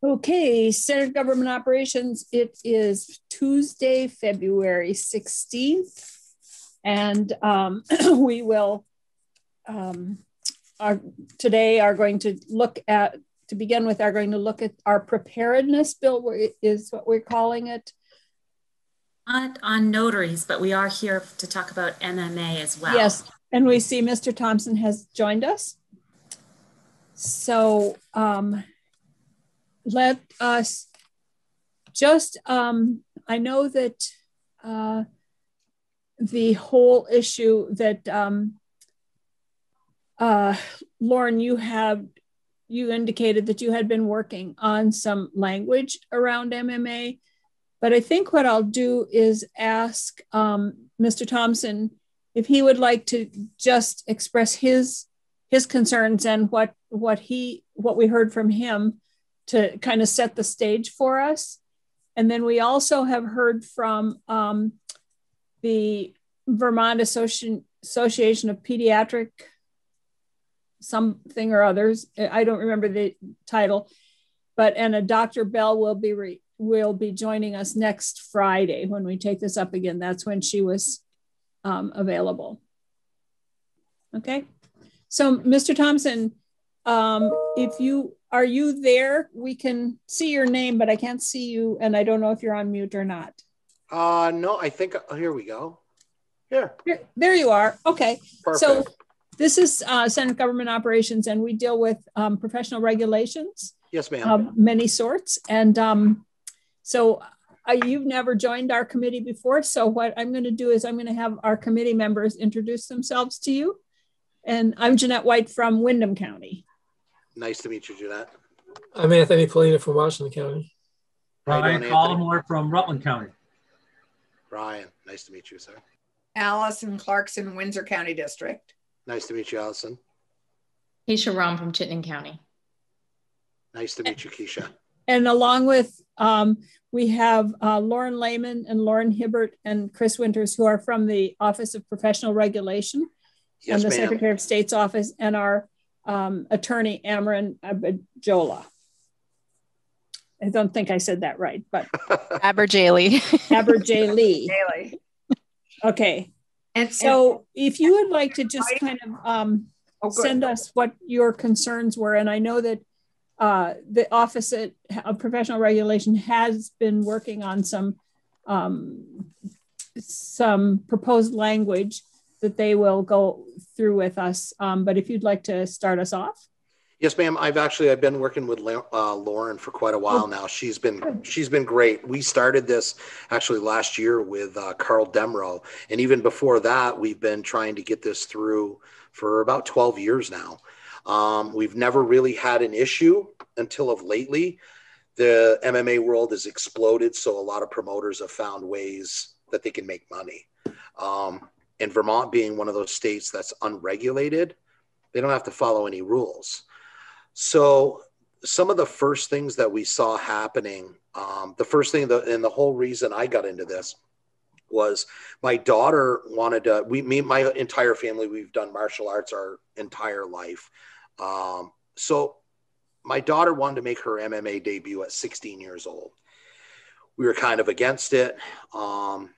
Okay, Senate Government Operations. It is Tuesday, February 16th, and um, we will um, are, today are going to look at, to begin with, are going to look at our preparedness bill, is what we're calling it. Not on notaries, but we are here to talk about MMA as well. Yes, and we see Mr. Thompson has joined us. So um, let us just, um, I know that uh, the whole issue that um, uh, Lauren, you have you indicated that you had been working on some language around MMA, but I think what I'll do is ask um, Mr. Thompson if he would like to just express his his concerns and what what he what we heard from him to kind of set the stage for us. And then we also have heard from um, the Vermont Association Association of Pediatric something or others. I don't remember the title, but and a Dr. Bell will be re, will be joining us next Friday when we take this up again. That's when she was um, available. Okay, so Mr. Thompson, um, if you are you there, we can see your name, but I can't see you, and I don't know if you're on mute or not. Uh, no, I think oh, here we go. Here. here there you are. Okay. Perfect. So this is uh, Senate Government Operations, and we deal with um, professional regulations. Yes, ma'am. Of many sorts. And um, so uh, you've never joined our committee before. So what I'm going to do is I'm going to have our committee members introduce themselves to you. And I'm Jeanette White from Windham County. Nice to meet you, Jeanette. I'm Anthony Pollina from Washington County. Ryan Collamore from Rutland County. Ryan, nice to meet you, sir. Alison Clarkson, Windsor County District. Nice to meet you, Alison. Kesha Ram from Chittenden County. Nice to meet you, Kesha. And along with, um, we have uh, Lauren Layman and Lauren Hibbert and Chris Winters, who are from the Office of Professional Regulation yes, and the Secretary of State's office, and our um, attorney, Amron Abajola. I don't think I said that right, but Aberjayli. Aberjayli. okay. And so, and, if you would like to just kind of um, oh, send us what your concerns were, and I know that uh, the Office of Professional Regulation has been working on some um, some proposed language that they will go through with us. Um, but if you'd like to start us off. Yes, ma'am. I've actually I've been working with uh, Lauren for quite a while now. She's been she's been great. We started this actually last year with uh, Carl Demro, and even before that, we've been trying to get this through for about twelve years now. Um, we've never really had an issue until of lately. The MMA world has exploded, so a lot of promoters have found ways that they can make money. Um, and Vermont being one of those states that's unregulated, they don't have to follow any rules. So some of the first things that we saw happening, um, the first thing that, and the whole reason I got into this was my daughter wanted to, we, me, my entire family, we've done martial arts our entire life. Um, so my daughter wanted to make her MMA debut at 16 years old. We were kind of against it. Um,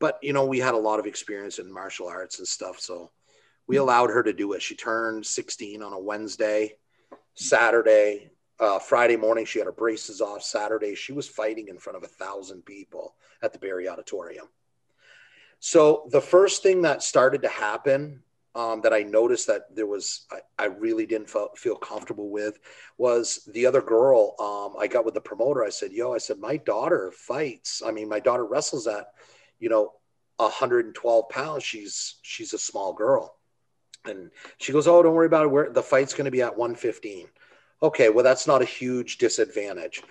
but you know, we had a lot of experience in martial arts and stuff. So we allowed her to do it. She turned 16 on a Wednesday Saturday, uh, Friday morning, she had her braces off. Saturday, she was fighting in front of a thousand people at the Barre Auditorium. So the first thing that started to happen um, that I noticed that there was I, I really didn't feel, feel comfortable with was the other girl. Um, I got with the promoter. I said, "Yo," I said, "My daughter fights. I mean, my daughter wrestles at, you know, 112 pounds. She's she's a small girl." And she goes, Oh, don't worry about it. Where the fight's going to be at 115. Okay, well, that's not a huge disadvantage.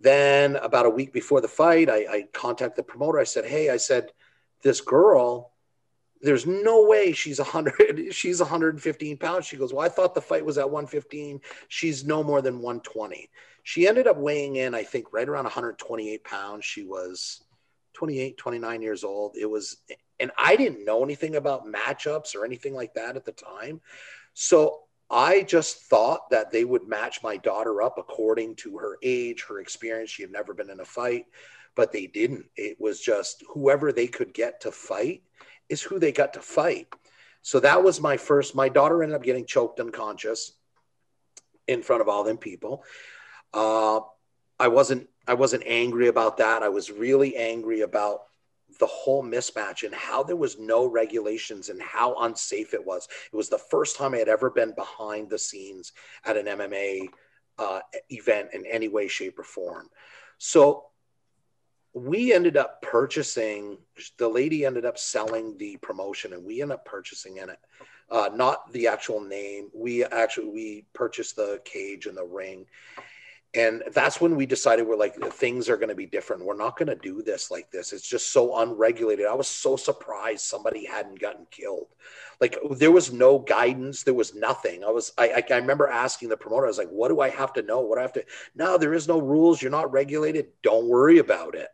Then about a week before the fight, I, I contact the promoter. I said, Hey, I said, this girl, there's no way she's 100, she's 115 pounds. She goes, Well, I thought the fight was at 115. She's no more than 120. She ended up weighing in, I think, right around 128 pounds. She was 28, 29 years old. It was and I didn't know anything about matchups or anything like that at the time. So I just thought that they would match my daughter up according to her age, her experience. She had never been in a fight, but they didn't. It was just whoever they could get to fight is who they got to fight. So that was my first. My daughter ended up getting choked unconscious in front of all them people. Uh, I wasn't. I wasn't angry about that. I was really angry about the whole mismatch and how there was no regulations and how unsafe it was. It was the first time I had ever been behind the scenes at an MMA uh, event in any way, shape, or form. So we ended up purchasing, the lady ended up selling the promotion and we ended up purchasing in it. Uh, not the actual name. We actually, we purchased the cage and the ring and that's when we decided we're like things are going to be different. We're not going to do this like this. It's just so unregulated. I was so surprised somebody hadn't gotten killed. Like there was no guidance. There was nothing. I was i i, remember asking the promoter i was like what do i have to know? What do i have to no there is no rules. You're not regulated. Don't worry about it.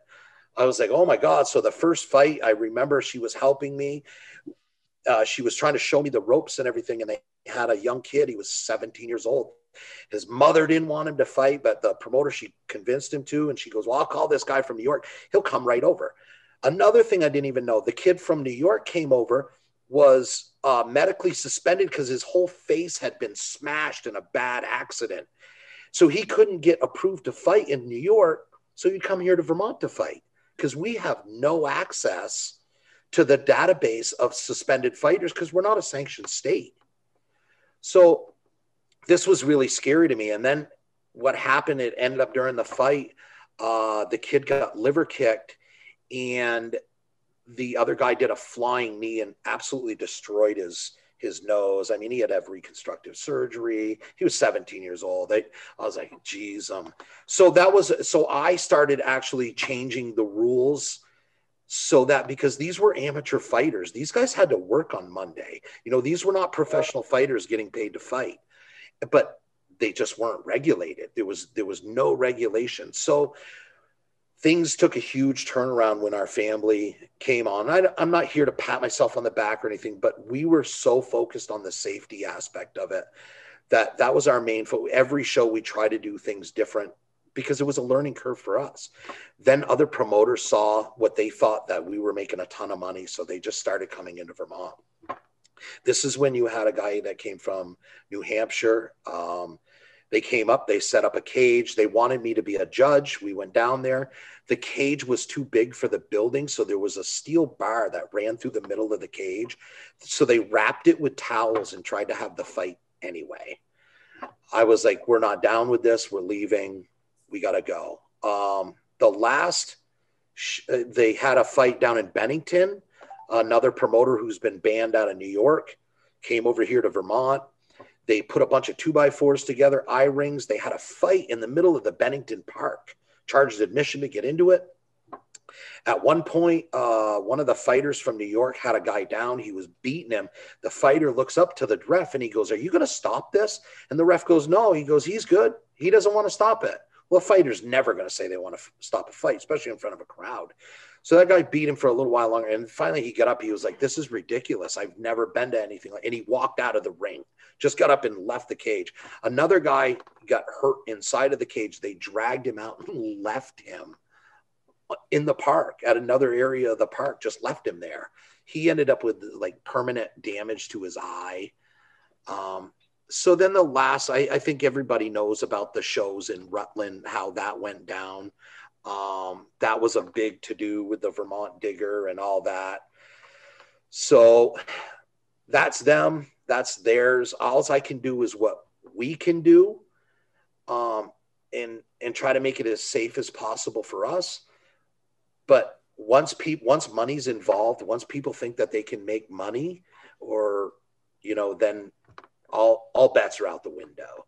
I was like oh my god. So the first fight i remember she was helping me uh, she was trying to show me the ropes and everything and they had a young kid he was 17 years old his mother didn't want him to fight, but the promoter, she convinced him to. And she goes, Well, I'll call this guy from New York. He'll come right over. Another thing I didn't even know the kid from New York came over, was uh, medically suspended because his whole face had been smashed in a bad accident. So he couldn't get approved to fight in New York. So he'd come here to Vermont to fight because we have no access to the database of suspended fighters because we're not a sanctioned state. So this was really scary to me. And then what happened, it ended up during the fight, uh, the kid got liver kicked and the other guy did a flying knee and absolutely destroyed his his nose. I mean, he had to have reconstructive surgery. He was 17 years old. I, I was like, geez. Um, so that was, so I started actually changing the rules so that because these were amateur fighters, these guys had to work on Monday. You know, these were not professional fighters getting paid to fight but they just weren't regulated. There was there was no regulation. So things took a huge turnaround when our family came on. I, am not here to pat myself on the back or anything, but we were so focused on the safety aspect of it that that was our main focus. Every show we try to do things different because it was a learning curve for us. Then other promoters saw what they thought that we were making a ton of money, so they just started coming into Vermont. This is when you had a guy that came from New Hampshire. Um, they came up, they set up a cage. They wanted me to be a judge. We went down there. The cage was too big for the building. So there was a steel bar that ran through the middle of the cage. So they wrapped it with towels and tried to have the fight anyway. I was like, we're not down with this. We're leaving. We got to go. Um, the last, sh- uh, they had a fight down in Bennington another promoter who's been banned out of New York came over here to Vermont. They put a bunch of two by fours together, eye rings. They had a fight in the middle of the Bennington Park, charged admission to get into it. At one point, uh, one of the fighters from New York had a guy down. He was beating him. The fighter looks up to the ref and he goes, Are you going to stop this? And the ref goes, No. He goes, He's good. He doesn't want to stop it. Well, a fighter's never going to say they want to f- stop a fight, especially in front of a crowd. So that guy beat him for a little while longer. And finally he got up. He was like, This is ridiculous. I've never been to anything and he walked out of the ring, just got up and left the cage. Another guy got hurt inside of the cage. They dragged him out and left him in the park at another area of the park, just left him there. He ended up with like permanent damage to his eye. Um, so then the last, I, I think everybody knows about the shows in Rutland, how that went down. Um, that was a big to do with the Vermont digger and all that. So that's them. That's theirs. All I can do is what we can do, um, and and try to make it as safe as possible for us. But once people, once money's involved, once people think that they can make money, or you know, then all all bets are out the window.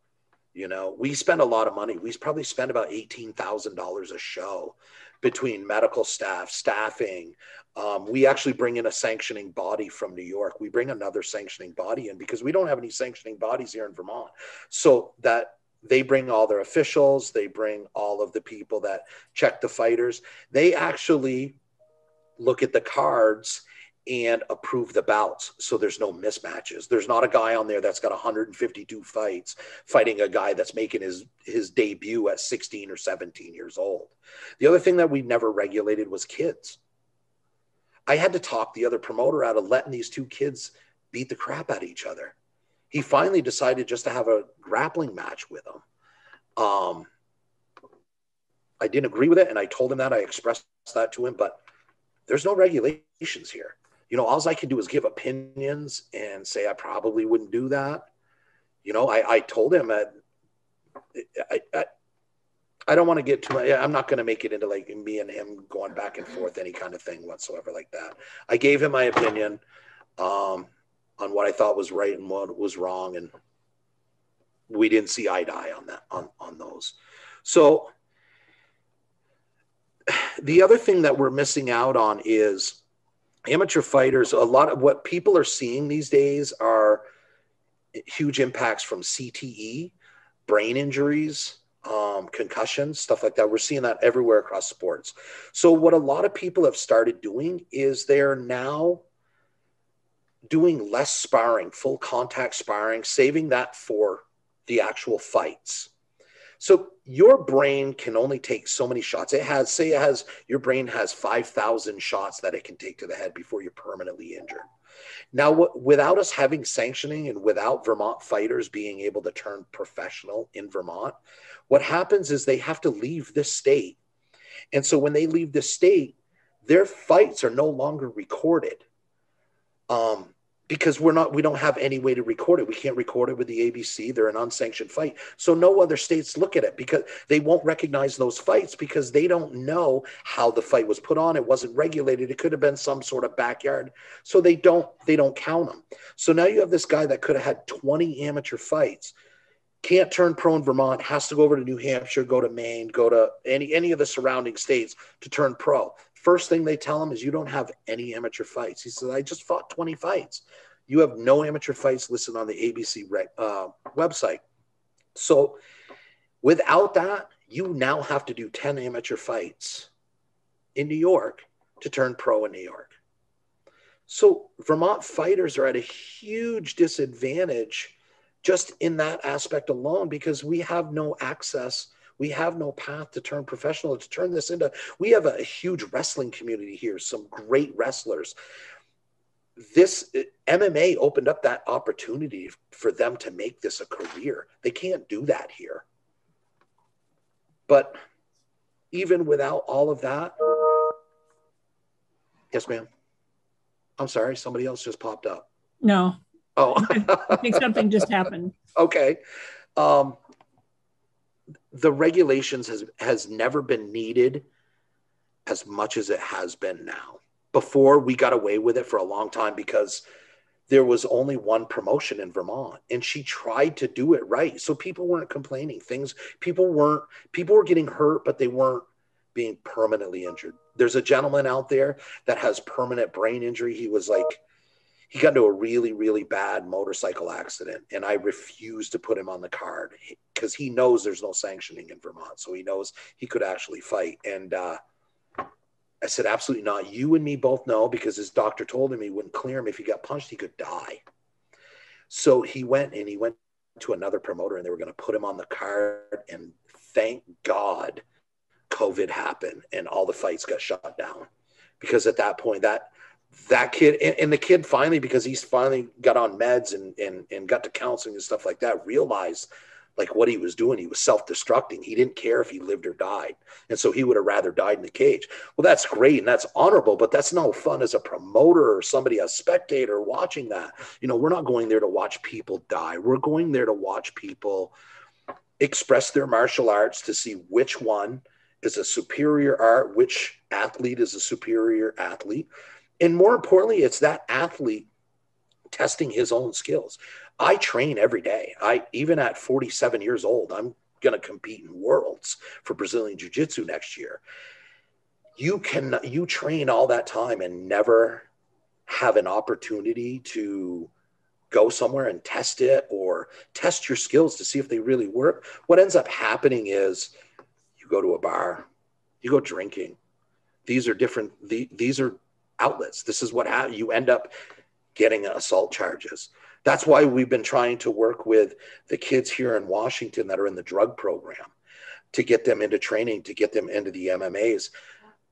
You know, we spend a lot of money. We probably spend about $18,000 a show between medical staff, staffing. Um, we actually bring in a sanctioning body from New York. We bring another sanctioning body in because we don't have any sanctioning bodies here in Vermont. So that they bring all their officials, they bring all of the people that check the fighters. They actually look at the cards and approve the bouts so there's no mismatches. There's not a guy on there that's got 152 fights fighting a guy that's making his his debut at 16 or 17 years old. The other thing that we never regulated was kids. I had to talk the other promoter out of letting these two kids beat the crap out of each other. He finally decided just to have a grappling match with them. Um, I didn't agree with it, and I told him that. I expressed that to him, but there's no regulations here you know, all I can do is give opinions and say I probably wouldn't do that. You know, I, I told him that I, I, I don't want to get too much. I'm not going to make it into like me and him going back and forth, any kind of thing whatsoever like that. I gave him my opinion um, on what I thought was right and what was wrong, and we didn't see eye to eye on that on on those. So the other thing that we're missing out on is amateur fighters, a lot of what people are seeing these days are huge impacts from CTE, brain injuries, um, concussions, stuff like that. We're seeing that everywhere across sports. So, what a lot of people have started doing is they're now doing less sparring, full contact sparring, saving that for the actual fights. So your brain can only take so many shots. It has, say, it has your brain has five thousand shots that it can take to the head before you're permanently injured. Now, without us having sanctioning and without Vermont fighters being able to turn professional in Vermont, what happens is they have to leave this state. And so when they leave the state, their fights are no longer recorded. Um, because we're not we don't have any way to record it. We can't record it with the abc they're an unsanctioned fight. So no other states look at it because they won't recognize those fights because they don't know how the fight was put on. It wasn't regulated. It could have been some sort of backyard. So they don't they don't count them. So now you have this guy that could have had 20 amateur fights can't turn pro in vermont has to go over to new hampshire go to maine go to any any of the surrounding states to turn pro First thing they tell him is, You don't have any amateur fights. He says, I just fought 20 fights. You have no amateur fights listed on the ABC uh, website. So without that, you now have to do 10 amateur fights in New York to turn pro in New York. So Vermont fighters are at a huge disadvantage just in that aspect alone because we have no access we have no path to turn professional, to turn this into. We have a huge wrestling community here, some great wrestlers. This MMA opened up that opportunity for them to make this a career. They can't do that here. But even without all of that, yes, ma'am. I'm sorry, somebody else just popped up. No. Oh, I think something just happened. Okay. Um, the regulations has has never been needed as much as it has been now. Before we got away with it for a long time because there was only one promotion in Vermont and she tried to do it right. So people weren't complaining. Things people weren't people were getting hurt but they weren't being permanently injured. There's a gentleman out there that has permanent brain injury. He was like he got into a really really bad motorcycle accident and i refused to put him on the card because he knows there's no sanctioning in vermont so he knows he could actually fight. And uh, i said absolutely not. You and me both know because his doctor told him he wouldn't clear him. If he got punched he could die. So he went and he went to another promoter and they were going to put him on the card and thank god covid happened and all the fights got shut down. Because at that point that that kid and, and, the kid finally because he's finally got on meds and, and and got to counseling and stuff like that realized like what he was doing. He was self-destructing. He didn't care if he lived or died. And so he would have rather died in the cage. Well that's great and that's honorable but that's no fun as a promoter or somebody a spectator watching that. You know we're not going there to watch people die. We're going there to watch people express their martial arts to see which one is a superior art which athlete is a superior athlete and more importantly, it's that athlete testing his own skills. I train every day. I even at 47 years old, I'm going to compete in worlds for Brazilian jiu-jitsu next year. You can you train all that time and never have an opportunity to go somewhere and test it or test your skills to see if they really work. What ends up happening is you go to a bar, you go drinking. These are different. The, these are outlets. This is what ha- you end up getting assault charges. That's why we've been trying to work with the kids here in Washington that are in the drug program to get them into training, to get them into the MMAs.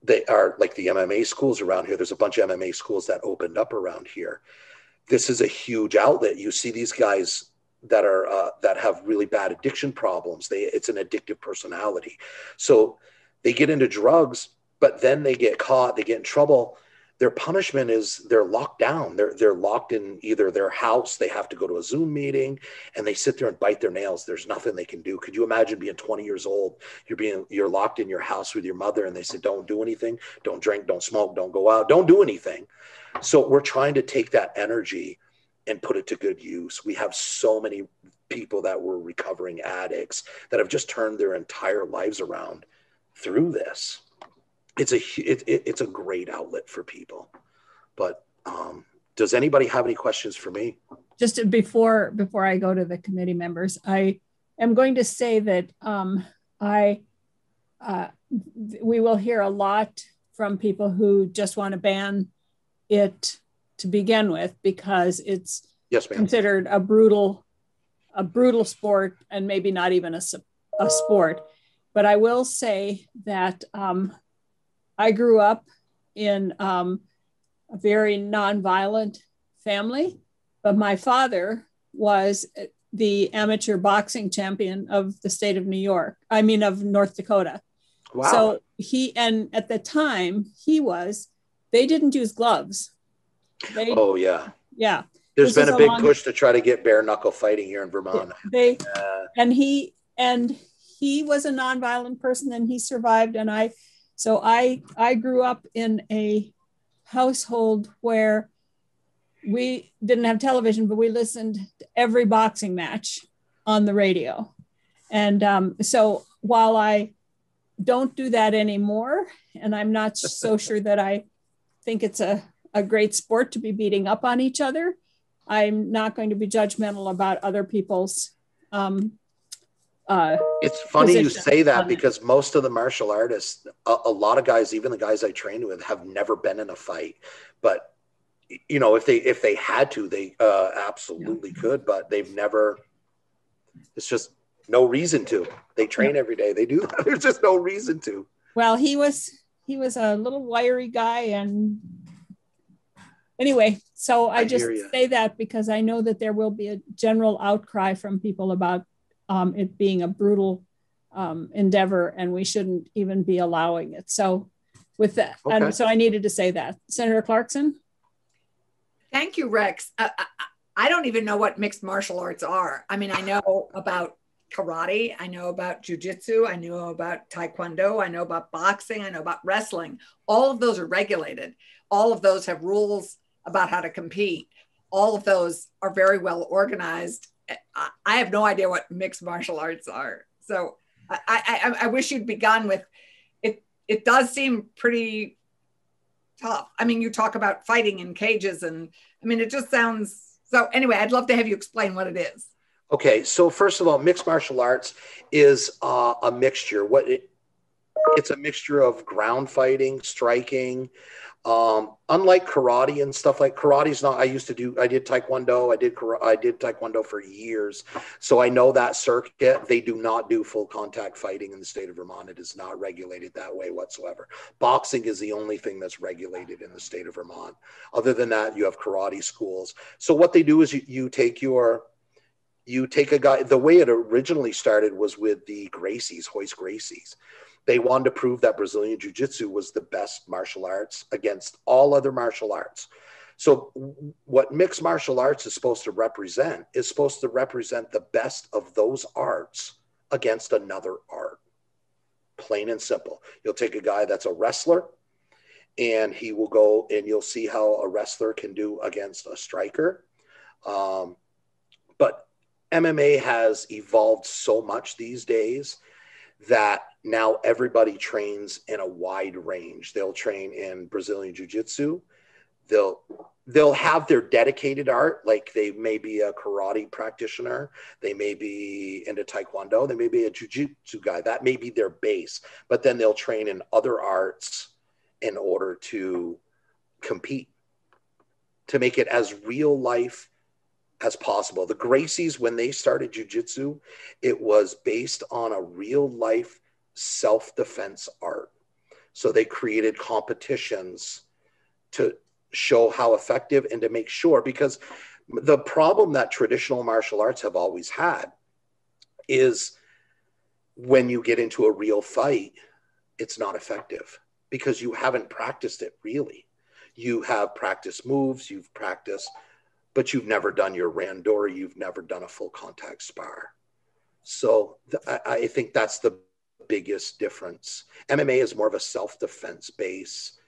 They are like the MMA schools around here. There's a bunch of MMA schools that opened up around here. This is a huge outlet. You see these guys that are uh, that have really bad addiction problems. They it's an addictive personality, so they get into drugs, but then they get caught. They get in trouble their punishment is they're locked down. They're they're locked in either their house. They have to go to a Zoom meeting, and they sit there and bite their nails. There's nothing they can do. Could you imagine being 20 years old? You're being you're locked in your house with your mother, and they say, "Don't do anything. Don't drink. Don't smoke. Don't go out. Don't do anything." So we're trying to take that energy and put it to good use. We have so many people that were recovering addicts that have just turned their entire lives around through this it's a it, it, it's a great outlet for people. But um, does anybody have any questions for me? Just before before I go to the committee members, I am going to say that um, I uh, we will hear a lot from people who just want to ban it to begin with because it's yes, considered a brutal a brutal sport and maybe not even a, a sport. But I will say that um, I grew up in um, a very nonviolent family, but my father was the amateur boxing champion of the state of New York. I mean, of North Dakota. Wow. So he, and at the time he was, they didn't use gloves. They, oh, yeah. Yeah. There's been a big long, push to try to get bare knuckle fighting here in Vermont. They, uh, and he, and he was a nonviolent person and he survived. And I, so I I grew up in a household where we didn't have television, but we listened to every boxing match on the radio. And um, so while I don't do that anymore, and I'm not so sure that I think it's a, a great sport to be beating up on each other, I'm not going to be judgmental about other people's um, uh, it's funny you say that because most of the martial artists, a, a, lot of guys, even the guys I trained with, have never been in a fight. But you know, if they if they had to, they uh, absolutely yeah. could. But they've never. It's just no reason to. They train yeah. every day. They do. There's just no reason to. Well, he was he was a little wiry guy, and anyway, so I, I just say that because I know that there will be a general outcry from people about um, it being a brutal um, endeavor and we shouldn't even be allowing it. So with that, okay. and so I needed to say that. Senator Clarkson? Thank you, Rex. Uh, I, I don't even know what mixed martial arts are. I mean, I know about karate, I know about jujitsu, I know about taekwondo, I know about boxing, I know about wrestling. All of those are regulated. All of those have rules about how to compete. All of those are very well organized I have no idea what mixed martial arts are. So I, I, I wish you'd begun with it. It does seem pretty tough. I mean, you talk about fighting in cages, and I mean, it just sounds so. Anyway, I'd love to have you explain what it is. Okay, so first of all, mixed martial arts is uh, a mixture. What it, it's a mixture of ground fighting, striking, um, unlike karate and stuff like karate's not. I used to do. I did taekwondo. I did. I did taekwondo for years, so I know that circuit. They do not do full contact fighting in the state of Vermont. It is not regulated that way whatsoever. Boxing is the only thing that's regulated in the state of Vermont. Other than that, you have karate schools. So what they do is you, you take your you take a guy. The way it originally started was with the Gracies, Royce Gracies they wanted to prove that Brazilian Jiu Jitsu was the best martial arts against all other martial arts. So, what mixed martial arts is supposed to represent is supposed to represent the best of those arts against another art. Plain and simple. You'll take a guy that's a wrestler and he will go and you'll see how a wrestler can do against a striker. Um, but MMA has evolved so much these days that now everybody trains in a wide range. They'll train in Brazilian Jiu-Jitsu. They'll they'll have their dedicated art, like they may be a karate practitioner, they may be into taekwondo, they may be a jiu-jitsu guy. That may be their base, but then they'll train in other arts in order to compete, to make it as real life as possible. The Gracies, when they started jujitsu, it was based on a real life self defense art. So they created competitions to show how effective and to make sure because the problem that traditional martial arts have always had is when you get into a real fight, it's not effective because you haven't practiced it really. You have practiced moves, you've practiced, but you've never done your randori, you've never done a full contact spar. So th- I, I think that's the biggest difference. MMA is more of a self defense base,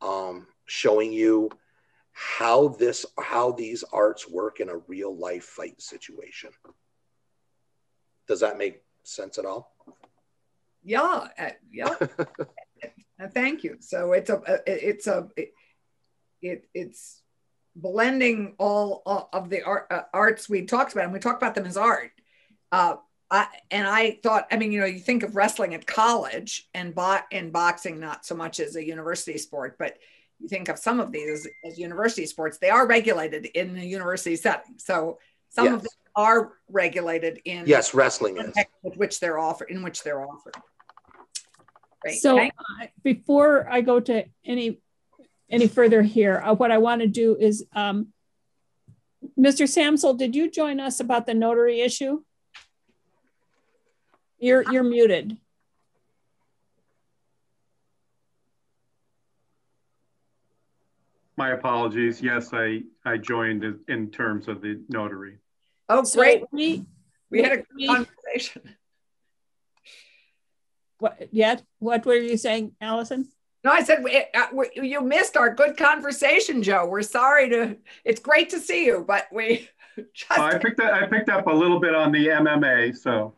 um, showing you how this how these arts work in a real life fight situation. Does that make sense at all? Yeah, uh, yeah. uh, thank you. So it's a uh, it's a it, it it's blending all, all of the art, uh, arts we talked about, and we talk about them as art. Uh, I, and I thought, I mean, you know, you think of wrestling at college and bo- and boxing not so much as a university sport, but you think of some of these as, as university sports. They are regulated in the university setting, so some yes. of them are regulated in yes, wrestling is with which they're offered in which they're offered. Great. So uh, before I go to any any further here, uh, what I want to do is, um, Mr. Samsel, did you join us about the notary issue? You're you're muted. My apologies. Yes, I I joined in terms of the notary. Oh, great. We, we had a we, conversation. What? Yet? What were you saying, Alison? No, I said we, uh, we, you missed our good conversation, Joe. We're sorry to. It's great to see you, but we. Just... Oh, I picked up, I picked up a little bit on the MMA, so.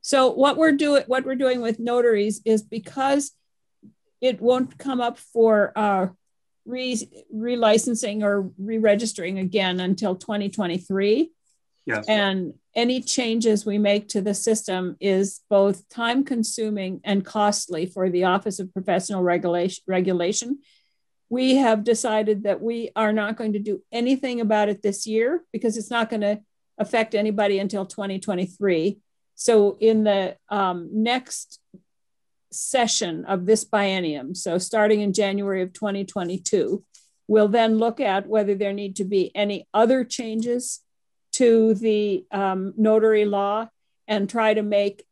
So what we're doing, what we're doing with notaries is because it won't come up for uh, re relicensing or re-registering again until 2023. Yes. And any changes we make to the system is both time consuming and costly for the Office of Professional Regulation. Regulation. We have decided that we are not going to do anything about it this year because it's not going to affect anybody until 2023. So in the um, next session of this biennium, so starting in January of 2022, we'll then look at whether there need to be any other changes to the um, notary law and try to make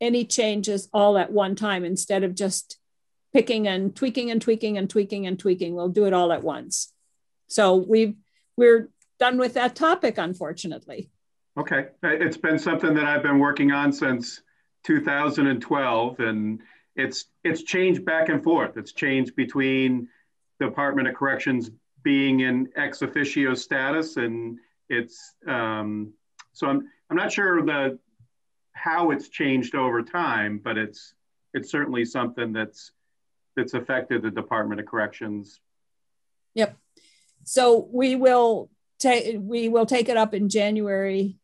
any changes all at one time instead of just picking and tweaking and tweaking and tweaking and tweaking. We'll do it all at once. So we've we're done with that topic, unfortunately. Okay, it's been something that I've been working on since 2012, and it's it's changed back and forth. It's changed between the Department of Corrections being in ex officio status, and it's um, so I'm I'm not sure the how it's changed over time, but it's it's certainly something that's that's affected the Department of Corrections. Yep. So we will take we will take it up in January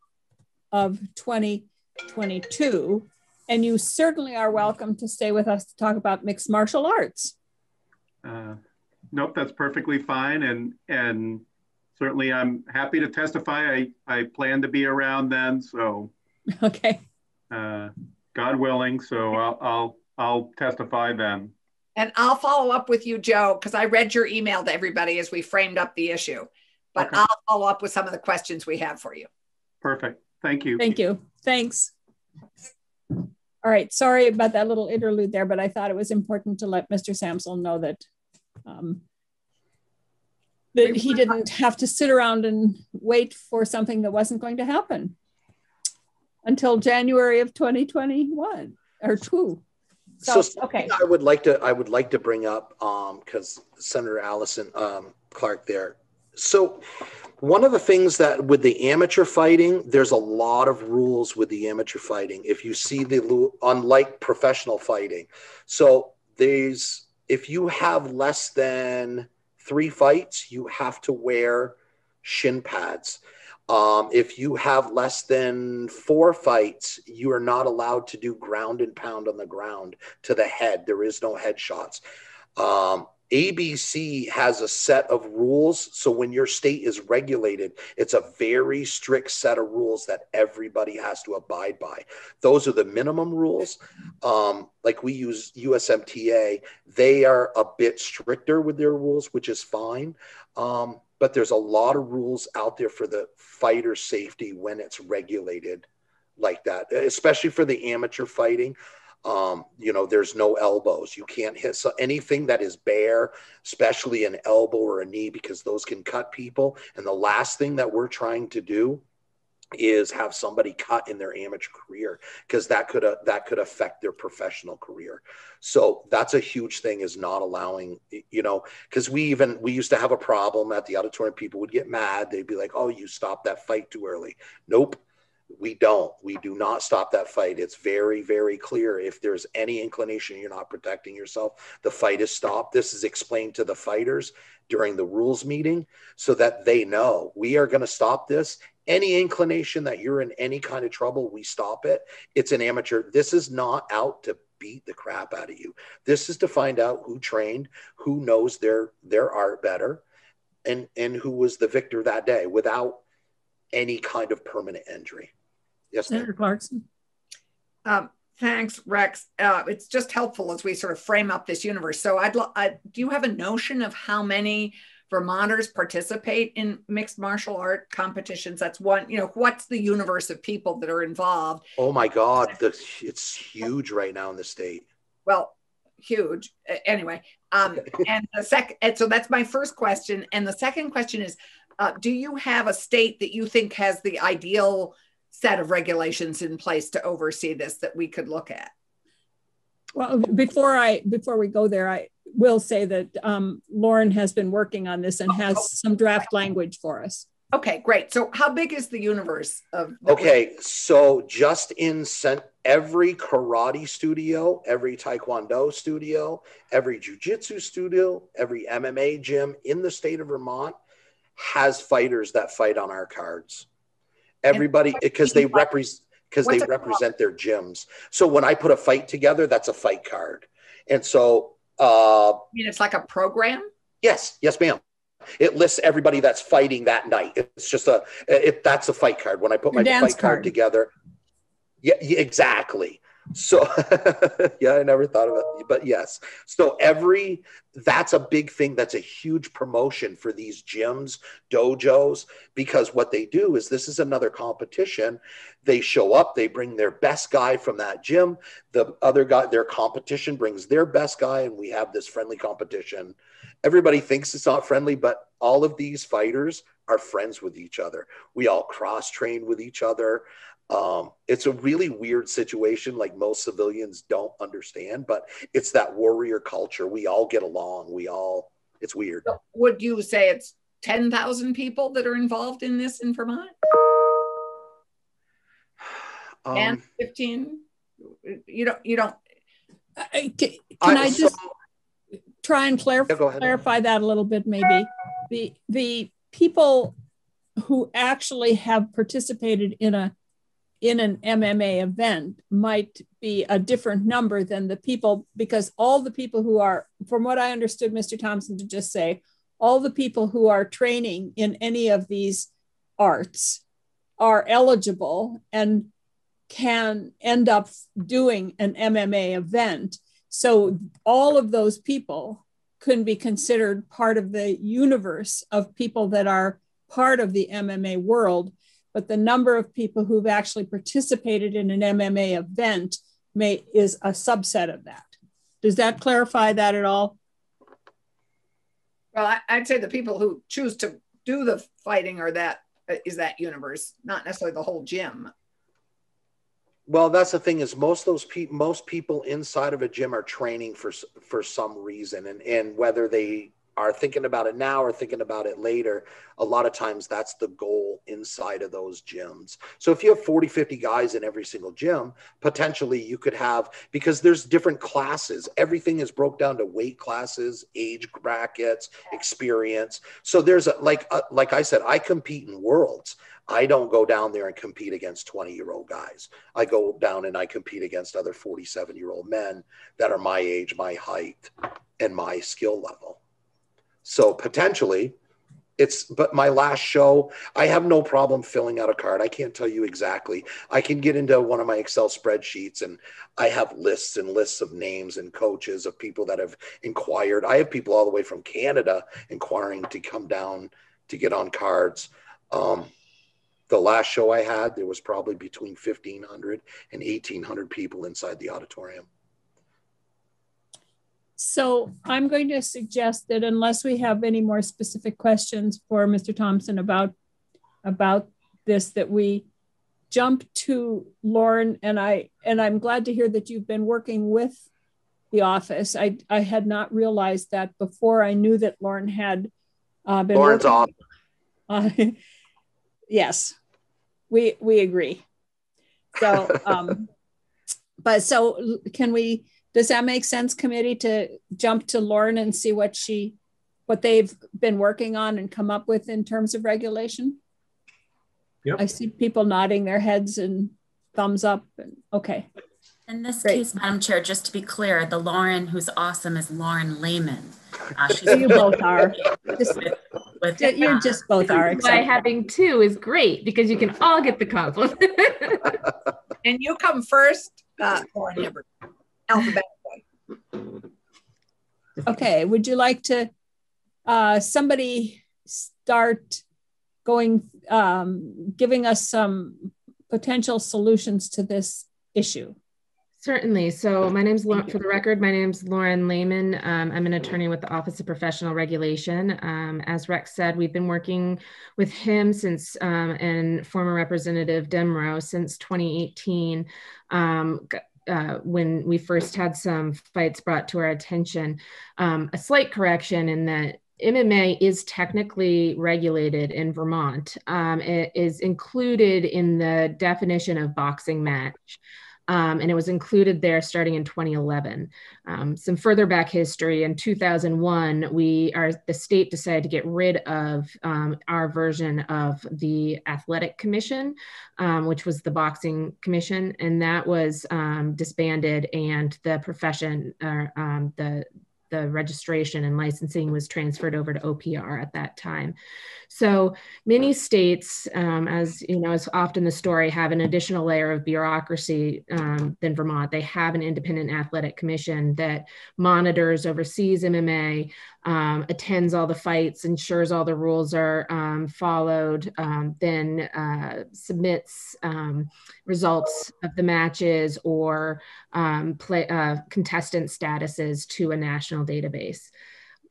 of 2022. And you certainly are welcome to stay with us to talk about mixed martial arts. Uh, nope, that's perfectly fine. And, and certainly I'm happy to testify. I, I plan to be around then. So, okay. Uh, God willing. So I'll, I'll, I'll testify then. And I'll follow up with you, Joe, because I read your email to everybody as we framed up the issue. But okay. I'll follow up with some of the questions we have for you. Perfect. Thank you. Thank you. Thanks. All right. Sorry about that little interlude there, but I thought it was important to let Mr. Samsel know that um, that he didn't have to sit around and wait for something that wasn't going to happen until January of 2021 or two. So, so okay. I would like to I would like to bring up um because um, Senator Alison um, Clark there. So one of the things that with the amateur fighting, there's a lot of rules with the amateur fighting. If you see the unlike professional fighting, so these if you have less than three fights, you have to wear shin pads. Um, if you have less than four fights, you are not allowed to do ground and pound on the ground to the head. There is no headshots. Um, ABC has a set of rules. So when your state is regulated, it's a very strict set of rules that everybody has to abide by. Those are the minimum rules. Um, like we use USMTA, they are a bit stricter with their rules, which is fine. Um, but there's a lot of rules out there for the fighter safety when it's regulated like that, especially for the amateur fighting. Um, you know, there's no elbows. You can't hit so anything that is bare, especially an elbow or a knee, because those can cut people. And the last thing that we're trying to do is have somebody cut in their amateur career because that could uh, that could affect their professional career. So that's a huge thing is not allowing you know because we even we used to have a problem at the auditorium. People would get mad. They'd be like oh you stopped that fight too early. Nope we don't. We do not stop that fight. It's very very clear. If there's any inclination you're not protecting yourself the fight is stopped. This is explained to the fighters during the rules meeting so that they know we are going to stop this. Any inclination that you're in any kind of trouble we stop it. It's an amateur. This is not out to beat the crap out of you. This is to find out who trained who knows their their art better and and who was the victor that day without any kind of permanent injury Yes, Senator Clarkson. Um, thanks, Rex. Uh, it's just helpful as we sort of frame up this universe. So, I'd lo- I, do you have a notion of how many Vermonters participate in mixed martial art competitions? That's one. You know, what's the universe of people that are involved? Oh my God, the, it's huge right now in the state. Well, huge. Anyway, um, and the second, so that's my first question. And the second question is, uh, do you have a state that you think has the ideal set of regulations in place to oversee this that we could look at? Well, before I before we go there, I will say that um, Lauren has been working on this and has some draft language for us. Okay, great. So, how big is the universe of? Okay, so just in cent- every karate studio, every taekwondo studio, every jujitsu studio, every MMA gym in the state of Vermont has fighters that fight on our cards everybody because they represent because they represent their gyms. So when I put a fight together, that's a fight card. And so uh I mean it's like a program? Yes, yes, ma'am. It lists everybody that's fighting that night. It's just a it that's a fight card. When I put my fight card. card together. Yeah, yeah, exactly. So yeah, I never thought of it, but yes. So every that's a big thing. That's a huge promotion for these gyms, dojos, because what they do is this is another competition. They show up, they bring their best guy from that gym. The other guy, their competition brings their best guy, and we have this friendly competition. Everybody thinks it's not friendly, but all of these fighters are friends with each other. We all cross train with each other. Um, it's a really weird situation, like most civilians don't understand, but it's that warrior culture. We all get along. We all, it's weird. Would you say it's 10,000 people that are involved in this in Vermont? Um, 10, 15? You don't, you don't. can, can I, I, just so, try and clarify, yeah, clarify that a little bit, maybe? The, the people who actually have participated in a in an MMA event might be a different number than the people, because all the people who are, from what I understood Mr. Thompson to just say, all the people who are training in any of these arts are eligible and can end up doing an MMA event. So all of those people can be considered part of the universe of people that are part of the MMA world but the number of people who've actually participated in an MMA event may is a subset of that. Does that clarify that at all? Well, I, would say the people who choose to do the fighting are that uh, is that universe, not necessarily the whole gym. Well, that's the thing is most those people, most people inside of a gym are training for for some reason, and and whether they are thinking about it now or thinking about it later, a lot of times that's the goal inside of those gyms. So if you have 40, 50 guys in every single gym, potentially you could have, because there's different classes, everything is broke down to weight classes, age brackets, experience. So there's a, like, uh, like I said, I compete in worlds. I don't go down there and compete against 20 year old guys. I go down and I compete against other 47 year old men that are my age, my height, and my skill level. So potentially, it's but my last show i have no problem filling out a card. I can't tell you exactly. I can get into one of my excel spreadsheets and i have lists and lists of names and coaches of people that have inquired. I have people all the way from canada inquiring to come down to get on cards. Um, the last show i had there was probably between 1500 and 1800 people inside the auditorium so I'm going to suggest that unless we have any more specific questions for Mr. Thompson about about this, that we jump to Lauren and I and I'm glad to hear that you've been working with the office. I I had not realized that before. I knew that Lauren had uh, been. Lauren's working, Uh, yes, we we agree. So, um, but so can we? Does that make sense, committee, to jump to Lauren and see what she, what they've been working on and come up with in terms of regulation? Yep. I see people nodding their heads and thumbs up. And, okay. In this Great. case, Madam Chair, just to be clear, the Lauren who's awesome is Lauren Layman. Uh, you both are. Just, with, with, you uh, just both are. Why having two is great because you can all get the compliment. and you come first, uh, Lauren Hibbert alphabetically. Okay, would you like to uh, somebody start going, um, giving us some potential solutions to this issue? Certainly. So my name's Lauren, for the record, my name's Lauren Layman. Um, I'm an attorney with the Office of Professional Regulation. Um, as Rex said, we've been working with him since um, and former Representative Demrow since 2018. Uh, when we first had some fights brought to our attention, um, a slight correction in that MMA is technically regulated in Vermont. Um, it is included in the definition of boxing match um, and it was included there starting in 2011. Um, some further back history in 2001, we are the state decided to get rid of um, our version of the Athletic Commission, um, which was the Boxing Commission, and that was um, disbanded, and the profession, uh, the the registration and licensing was transferred over to OPR at that time. So many states, um, as you know, is often the story, have an additional layer of bureaucracy um, than Vermont. They have an independent athletic commission that monitors, oversees MMA, um, attends all the fights, ensures all the rules are um, followed, um, then uh, submits um, results of the matches or play, uh, contestant statuses to a national database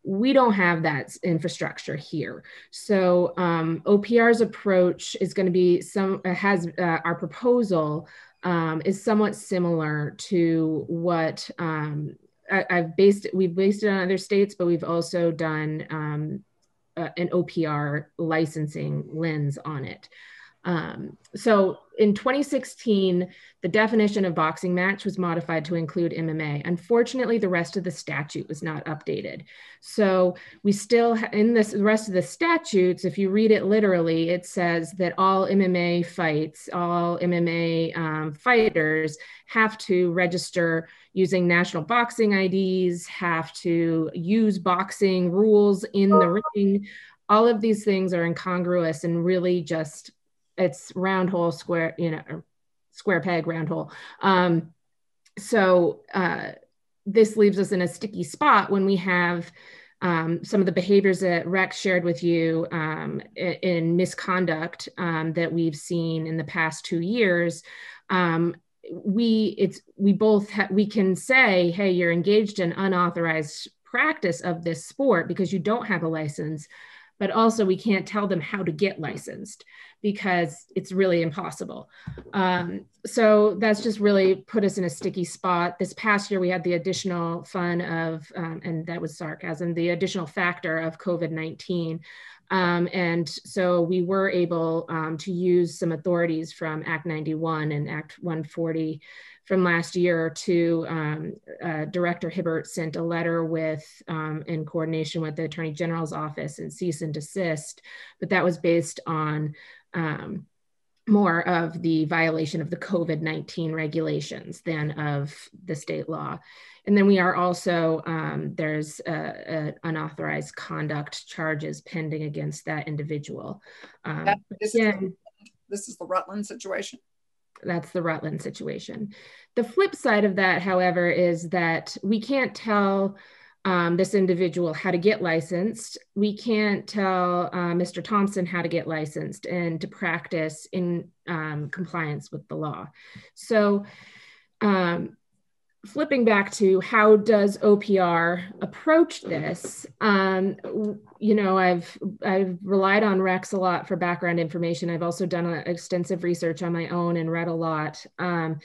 we don't have that infrastructure here. So um, OPR's approach is going to be some uh, has uh, our proposal um, is somewhat similar to what um, I, have based. We've based it on other states, but we've also done um, uh, an OPR licensing lens on it. Um, so in 2016, the definition of boxing match was modified to include MMA. Unfortunately, the rest of the statute was not updated. So we still, in this, the rest of the statutes, if you read it literally, it says that all MMA fights, all MMA um, fighters have to register using national boxing IDs, have to use boxing rules in the ring. All of these things are incongruous and really just it's round hole square you know square peg round hole um, so uh, this leaves us in a sticky spot when we have um, some of the behaviors that Rex shared with you um, in, misconduct um, that we've seen in the past two years. Um, we it's we both ha- we can say, hey, you're engaged in unauthorized practice of this sport because you don't have a license, but also we can't tell them how to get licensed because it's really impossible. Um, so that's just really put us in a sticky spot. This past year, we had the additional fun of, um, and that was sarcasm, the additional factor of COVID 19. Um, and so we were able um, to use some authorities from Act 91 and Act 140 from last year to um, uh, Director Hibbert sent a letter with, um, in coordination with the Attorney General's office and cease and desist, but that was based on um, more of the violation of the COVID 19 regulations than of the state law. And then we are also, um, there's a, a unauthorized conduct charges pending against that individual. Um, that, this, again, is the, this is the Rutland situation. That's the Rutland situation. The flip side of that, however, is that we can't tell um, this individual how to get licensed. We can't tell uh, Mr. Thompson how to get licensed and to practice in um, compliance with the law. So, um, flipping back to how does OPR approach this? Um, you know, I've I've relied on Rex a lot for background information. I've also done extensive research on my own and read a lot. Um,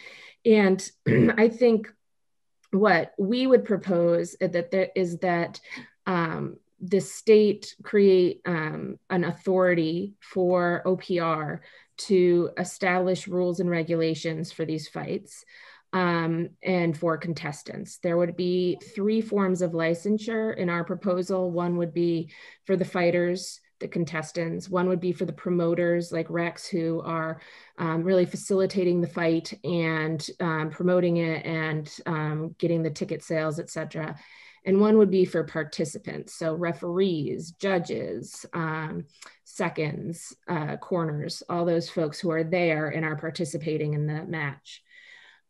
and I think what we would propose that there is that um, the state create um, an authority for OPR to establish rules and regulations for these fights um, and for contestants. There would be three forms of licensure in our proposal. One would be for the fighters, the contestants. One would be for the promoters like Rex, who are um, really facilitating the fight and um, promoting it and um, getting the ticket sales, et cetera. And one would be for participants, so referees, judges, um, seconds, uh, corners, all those folks who are there and are participating in the match.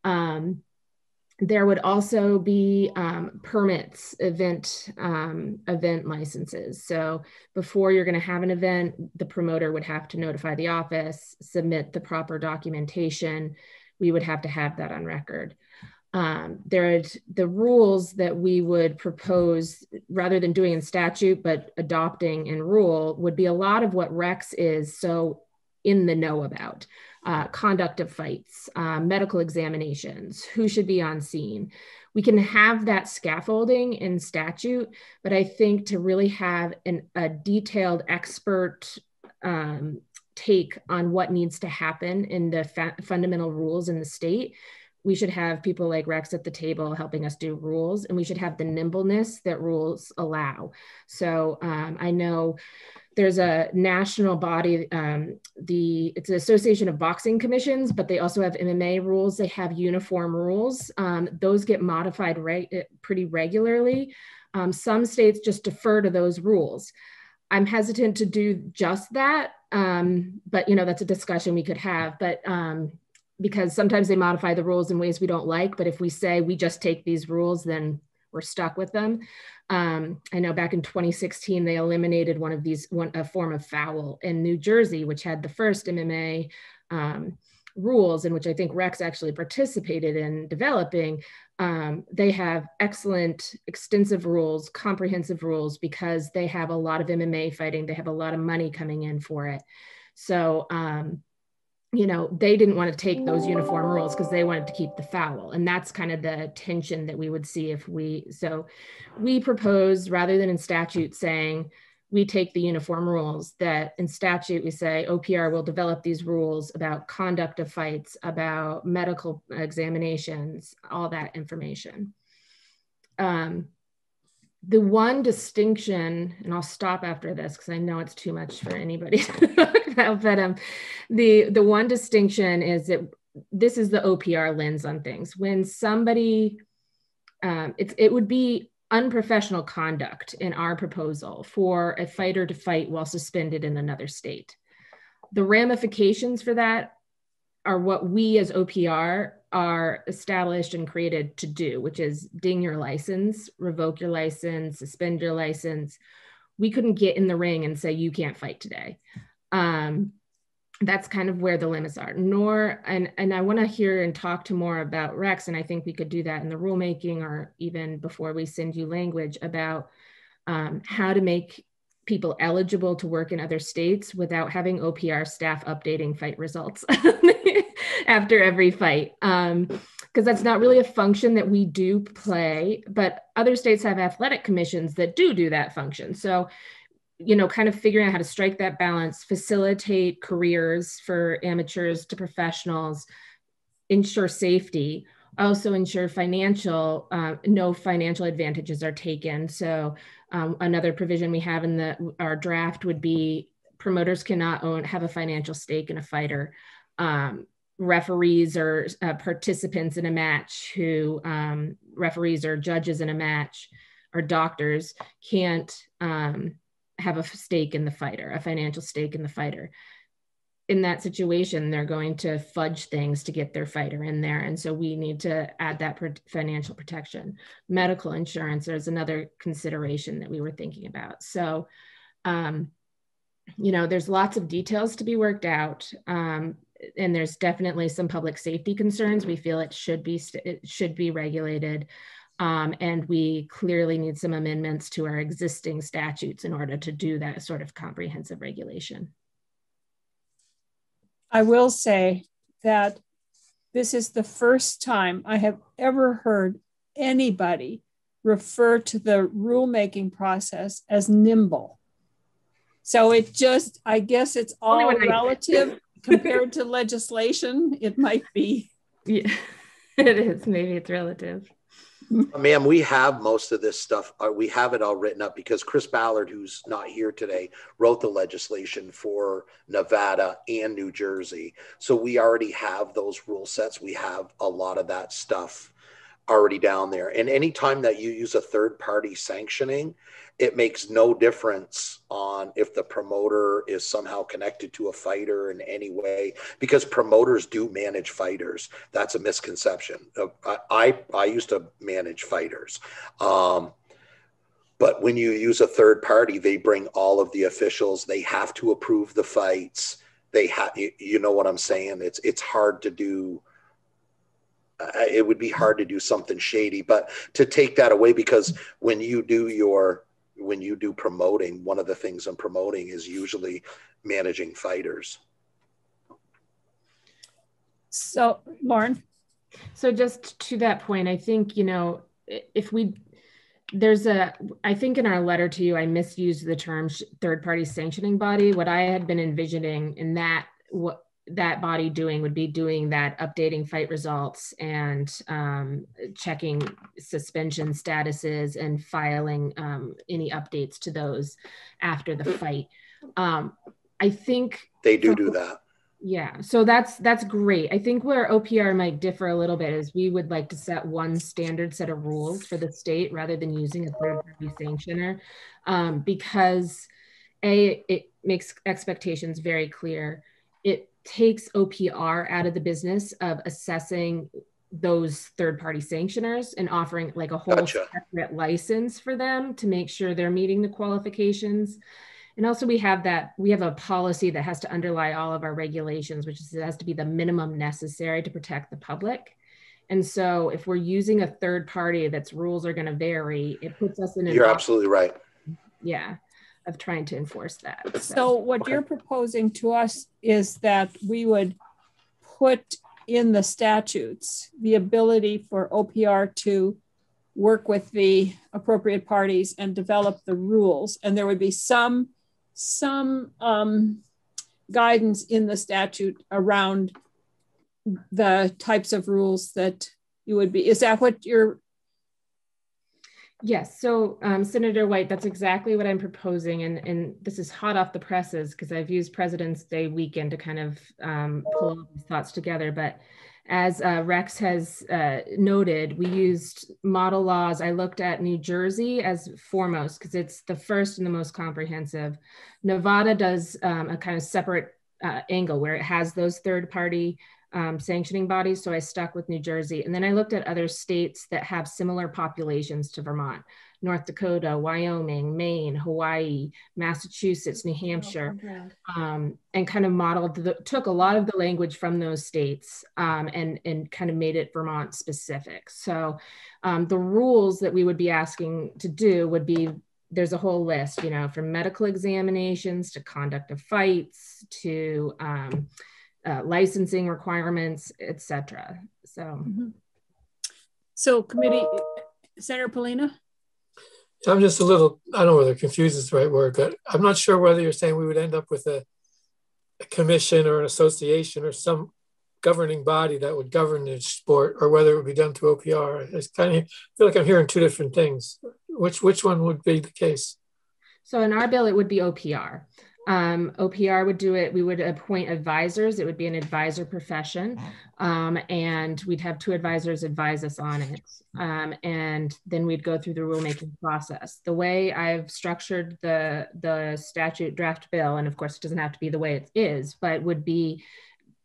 Um, there would also be um, permits, event um, event licenses. So before you're going to have an event, the promoter would have to notify the office, submit the proper documentation. We would have to have that on record. Um, there are the rules that we would propose rather than doing in statute but adopting in rule would be a lot of what rex is so in the know about uh, conduct of fights, uh, medical examinations, who should be on scene. We can have that scaffolding in statute, but I think to really have an, a detailed expert um, take on what needs to happen in the fa- fundamental rules in the state, we should have people like Rex at the table helping us do rules, and we should have the nimbleness that rules allow. So um, I know there's a national body um, the it's an association of boxing commissions but they also have mma rules. They have uniform rules. Um, those get modified re- eh, pretty regularly. Um, some states just defer to those rules. I'm hesitant to do just that um, but you know that's a discussion we could have but um, because sometimes they modify the rules in ways we don't like but if we say we just take these rules then we're stuck with them um, I know back in 2016, they eliminated one of these, one a form of foul in New Jersey, which had the first MMA um, rules, in which I think Rex actually participated in developing. Um, they have excellent, extensive rules, comprehensive rules, because they have a lot of MMA fighting. They have a lot of money coming in for it. So um, you know, they didn't want to take those uniform rules because they wanted to keep the foul. And that's kind of the tension that we would see if we, so we propose rather than in statute saying we take the uniform rules, that in statute we say OPR will develop these rules about conduct of fights, about medical examinations, all that information. Um, the one distinction, and I'll stop after this because I know it's too much for anybody to talk about, but um, the the one distinction is that this is the OPR lens on things. When somebody, um, it's it would be unprofessional conduct in our proposal for a fighter to fight while suspended in another state. The ramifications for that are what we as OPR are established and created to do, which is ding your license, revoke your license, suspend your license. We couldn't get in the ring and say, you can't fight today. Um, that's kind of where the limits are. Nor, and, and I want to hear and talk to more about Rex, and I think we could do that in the rulemaking or even before we send you language about um, how to make people eligible to work in other states without having OPR staff updating fight results after every fight. Um, because that's not really a function that we do play, but other states have athletic commissions that do do that function. So, you know, kind of figuring out how to strike that balance, facilitate careers for amateurs to professionals, ensure safety, also ensure financial, uh, no financial advantages are taken. So um, another provision we have in the our draft would be promoters cannot own have a financial stake in a fighter. um, referees or uh, participants in a match who um, referees or judges in a match or doctors can't um, have a stake in the fighter, a financial stake in the fighter. In that situation, they're going to fudge things to get their fighter in there. And so we need to add that financial protection. Medical insurance is another consideration that we were thinking about. So, um, you know, there's lots of details to be worked out. Um, and there's definitely some public safety concerns. We feel it should be it should be regulated. Um, and we clearly need some amendments to our existing statutes in order to do that sort of comprehensive regulation. I will say that this is the first time I have ever heard anybody refer to the rulemaking process as nimble. So it just, I guess it's all relative compared to legislation. It might be. Yeah, it is. Maybe it's relative. Ma'am, we have most of this stuff. Uh, we have it all written up because Chris Ballard, who's not here today, wrote the legislation for Nevada and New Jersey. So we already have those rule sets. We have a lot of that stuff already down there. And anytime that you use a third party sanctioning, it makes no difference on if the promoter is somehow connected to a fighter in any way because promoters do manage fighters. That's a misconception. I i, I used to manage fighters. Um, but when you use a third party they bring all of the officials. They have to approve the fights. They have you, know what i'm saying? It's it's hard to do uh, Uh, it would be hard to do something shady but to take that away because when you do your when you do promoting, one of the things I'm promoting is usually managing fighters. So, Lauren. So, just to that point, I think, you know, if we, there's a, I think in our letter to you, I misused the term third party sanctioning body. What I had been envisioning in that, what that body doing would be doing that updating fight results and um, checking suspension statuses and filing um, any updates to those after the fight. Um, i think they do do that. Yeah so that's that's great. I think where opr might differ a little bit is we would like to set one standard set of rules for the state rather than using a third party sanctioner um, because a it makes expectations very clear takes OPR out of the business of assessing those third party sanctioners and offering like a whole gotcha. separate license for them to make sure they're meeting the qualifications. And also we have that we have a policy that has to underlie all of our regulations, which is it has to be the minimum necessary to protect the public. And so if we're using a third party that's rules are going to vary, it puts us in a You're absolutely right. Yeah of trying to enforce that. So, so what okay. you're proposing to us is that we would put in the statutes the ability for OPR to work with the appropriate parties and develop the rules, and there would be some some um, guidance in the statute around the types of rules that you would be. Is that what you're Yes. So, um, Senator White, that's exactly what I'm proposing. And, and this is hot off the presses because I've used President's Day weekend to kind of um, pull all these thoughts together. But as uh, Rex has uh, noted, we used model laws. I looked at New Jersey as foremost because it's the first and the most comprehensive. Nevada does um, a kind of separate uh, angle where it has those third party um, sanctioning bodies. So I stuck with New Jersey. And then I looked at other states that have similar populations to Vermont North Dakota, Wyoming, Maine, Hawaii, Massachusetts, New Hampshire, um, and kind of modeled, the, took a lot of the language from those states um, and, and kind of made it Vermont specific. So um, the rules that we would be asking to do would be there's a whole list, you know, from medical examinations to conduct of fights to um, uh, licensing requirements, etc. So, mm-hmm. so committee, Senator Pollina. I'm just a little, I don't know whether confused is the right word, but I'm not sure whether you're saying we would end up with a, a commission or an association or some governing body that would govern the sport or whether it would be done through OPR. I kind of feel like I'm hearing two different things. Which which one would be the case? So in our bill, it would be OPR. Um, OPR would do it. We would appoint advisors. It would be an advisor profession. Um, and we'd have two advisors advise us on it. Um, and then we'd go through the rulemaking process. The way I've structured the, the statute draft bill, and of course it doesn't have to be the way it is, but would be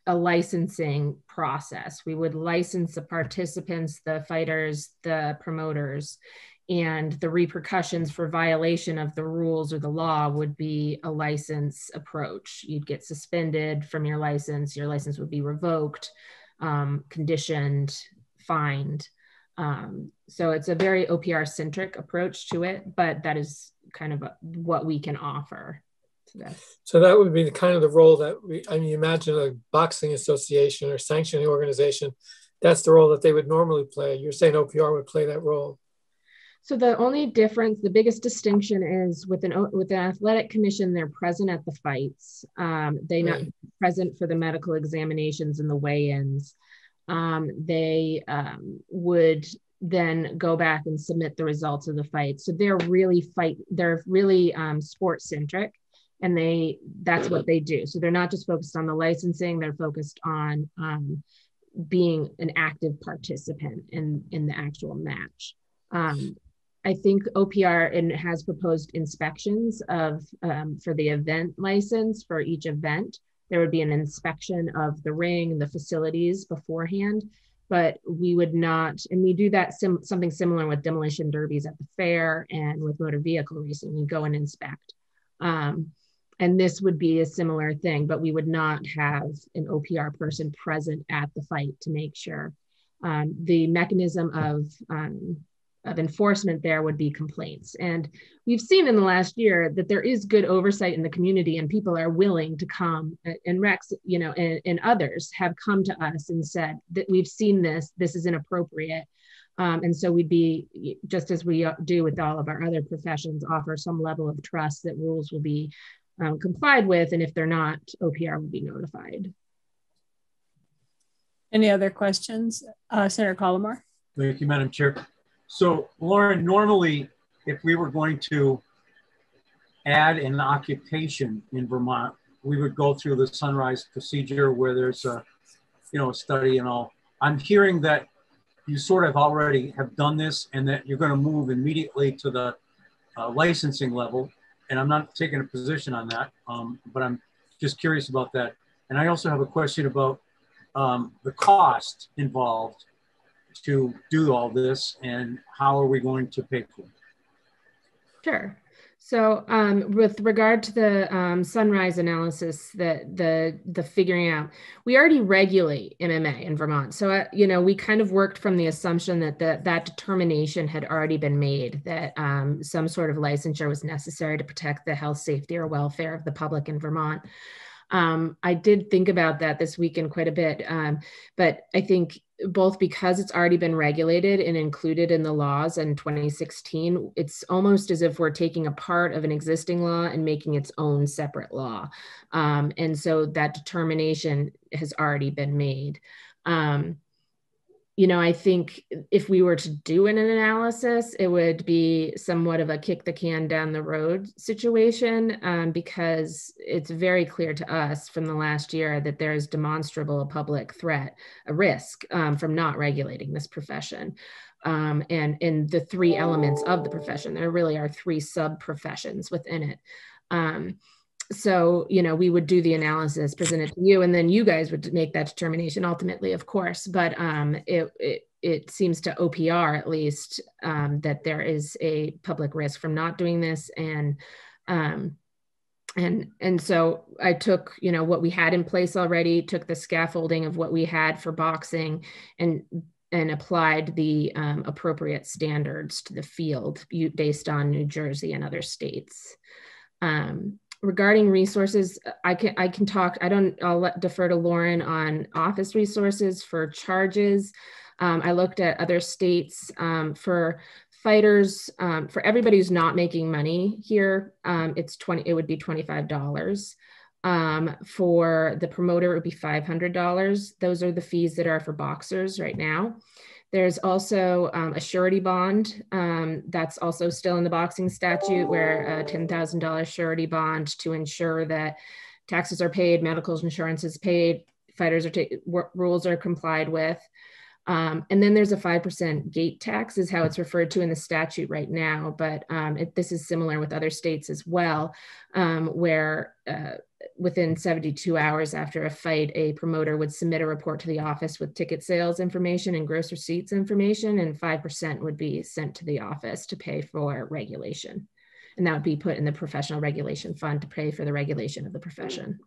a licensing process. We would license the participants, the fighters, the promoters, and the repercussions for violation of the rules or the law would be a license approach. You'd get suspended from your license, your license would be revoked, um, conditioned, fined. Um, so it's a very OPR centric approach to it, but that is kind of a, what we can offer. To this. So that would be the kind of the role that we, I mean, imagine a boxing association or sanctioning organization. That's the role that they would normally play. You're saying OPR would play that role. So the only difference, the biggest distinction is with an with an athletic commission, they're present at the fights. Um, they not present for the medical examinations and the weigh-ins. Um, they um, would then go back and submit the results of the fight. So they're really fight. They're really um, sports centric, and they that's what they do. So they're not just focused on the licensing. They're focused on um, being an active participant in in the actual match. Um, I think OPR and has proposed inspections of um, for the event license for each event. There would be an inspection of the ring and the facilities beforehand, but we would not, and we do that sim something similar with demolition derbies at the fair and with motor vehicle racing. We go and inspect. Um, and this would be a similar thing, but we would not have an OPR person present at the fight to make sure. Um, the mechanism of um, of enforcement there would be complaints. And we've seen in the last year that there is good oversight in the community and people are willing to come and Rex, you know, and, and others have come to us and said that we've seen this, this is inappropriate. Um, and so we'd be, just as we do with all of our other professions, offer some level of trust that rules will be um, complied with. And if they're not, OPR will be notified. Any other questions? Uh, Senator Collamore. Thank you, Madam Chair. So Lauren, normally if we were going to add an occupation in Vermont, we would go through the sunrise procedure where there's a, you know, a study and all. I'm hearing that you sort of already have done this and that you're going to move immediately to the uh, licensing level. And I'm not taking a position on that, um, but I'm just curious about that. And I also have a question about um, the cost involved to do all this and how are we going to pay for it? Sure. So, um, with regard to the um, sunrise analysis, the the the figuring out, we already regulate MMA in Vermont. So, uh, you know, we kind of worked from the assumption that that that determination had already been made that um, some sort of licensure was necessary to protect the health, safety, or welfare of the public in Vermont. Um, I did think about that this weekend quite a bit, um, but I think both because it's already been regulated and included in the laws in 2016, it's almost as if we're taking a part of an existing law and making its own separate law. Um, and so that determination has already been made. Um, you know, I think if we were to do an analysis, it would be somewhat of a kick the can down the road situation um, because it's very clear to us from the last year that there is demonstrable public threat, a risk um, from not regulating this profession. Um, and in the three elements of the profession, there really are three sub professions within it. So you know we would do the analysis present it to you and then you guys would make that determination ultimately of course. But um, it, it, it seems to opr at least um, that there is a public risk from not doing this. And um, and and so i took you know what we had in place already took the scaffolding of what we had for boxing and and applied the um, appropriate standards to the field based on new jersey and other states. Um, regarding resources, I can I can talk. I don't. I'll let, defer to Lauren on office resources for charges. Um, I looked at other states um, for fighters um, for everybody who's not making money here. Um, it's twenty. It would be twenty five dollars. Um, for the promoter, it would be five hundred dollars. Those are the fees that are for boxers right now. There's also um, a surety bond um, that's also still in the boxing statute, where a $10,000 surety bond to ensure that taxes are paid, medical insurance is paid, fighters are rules are complied with. Um, and then there's a 5% gate tax is how it's referred to in the statute right now, but um, it, this is similar with other states as well, um, where uh, within 72 hours after a fight, a promoter would submit a report to the office with ticket sales information and gross receipts information, and 5% would be sent to the office to pay for regulation. And that would be put in the professional regulation fund to pay for the regulation of the profession.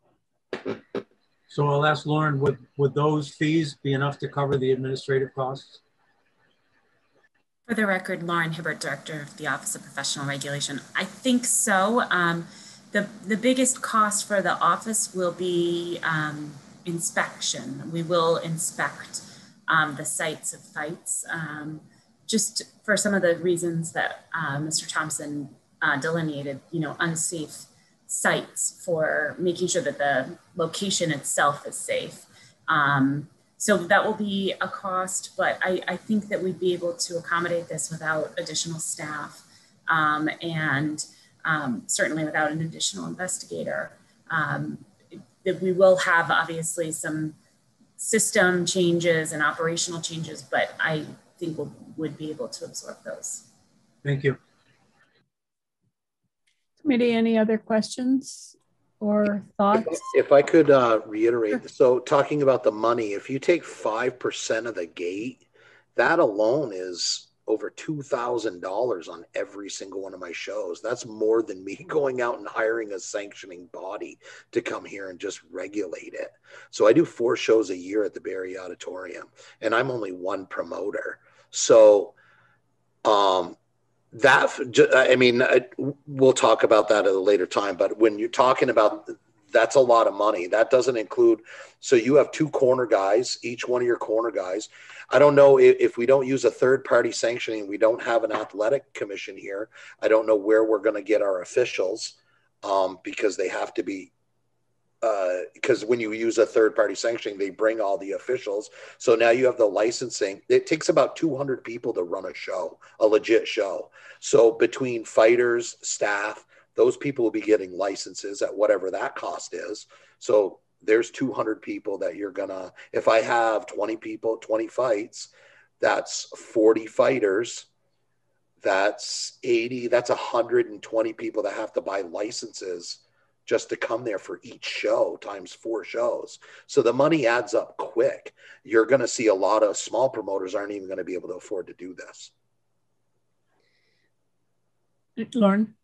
So I'll ask Lauren, would, would those fees be enough to cover the administrative costs? For the record, Lauren Hibbert, Director of the Office of Professional Regulation. I think so. Um, the, the biggest cost for the office will be um, inspection. We will inspect um, the sites of fights um, just for some of the reasons that uh, Mr. Thompson uh, delineated, you know, unsafe sites for making sure that the location itself is safe. Um, so that will be a cost, but I, I, think that we'd be able to accommodate this without additional staff um, and um, certainly without an additional investigator. Um, that we will have obviously some system changes and operational changes, but I think we'll, would be able to absorb those. Thank you. Committee, any other questions or thoughts? If I could uh, reiterate, so talking about the money, if you take 5% of the gate, that alone is over $2,000 on every single one of my shows. That's more than me going out and hiring a sanctioning body to come here and just regulate it. So I do four shows a year at the Barre Auditorium, and I'm only one promoter. So um, that i mean we'll talk about that at a later time but when you're talking about that's a lot of money. That doesn't include so you have two corner guys each one of your corner guys. I don't know if, if we don't use a third party sanctioning we don't have an athletic commission here. I don't know where we're going to get our officials um, because they have to be because uh, when you use a third party sanctioning, they bring all the officials. So now you have the licensing. It takes about 200 people to run a show, a legit show. So between fighters, staff, those people will be getting licenses at whatever that cost is. So there's 200 people that you're gonna, if I have 20 people, 20 fights, that's 40 fighters. That's 80, that's 120 people that have to buy licenses just to come there for each show times four shows. So the money adds up quick. You're going to see a lot of small promoters aren't even going to be able to afford to do this. Lauren?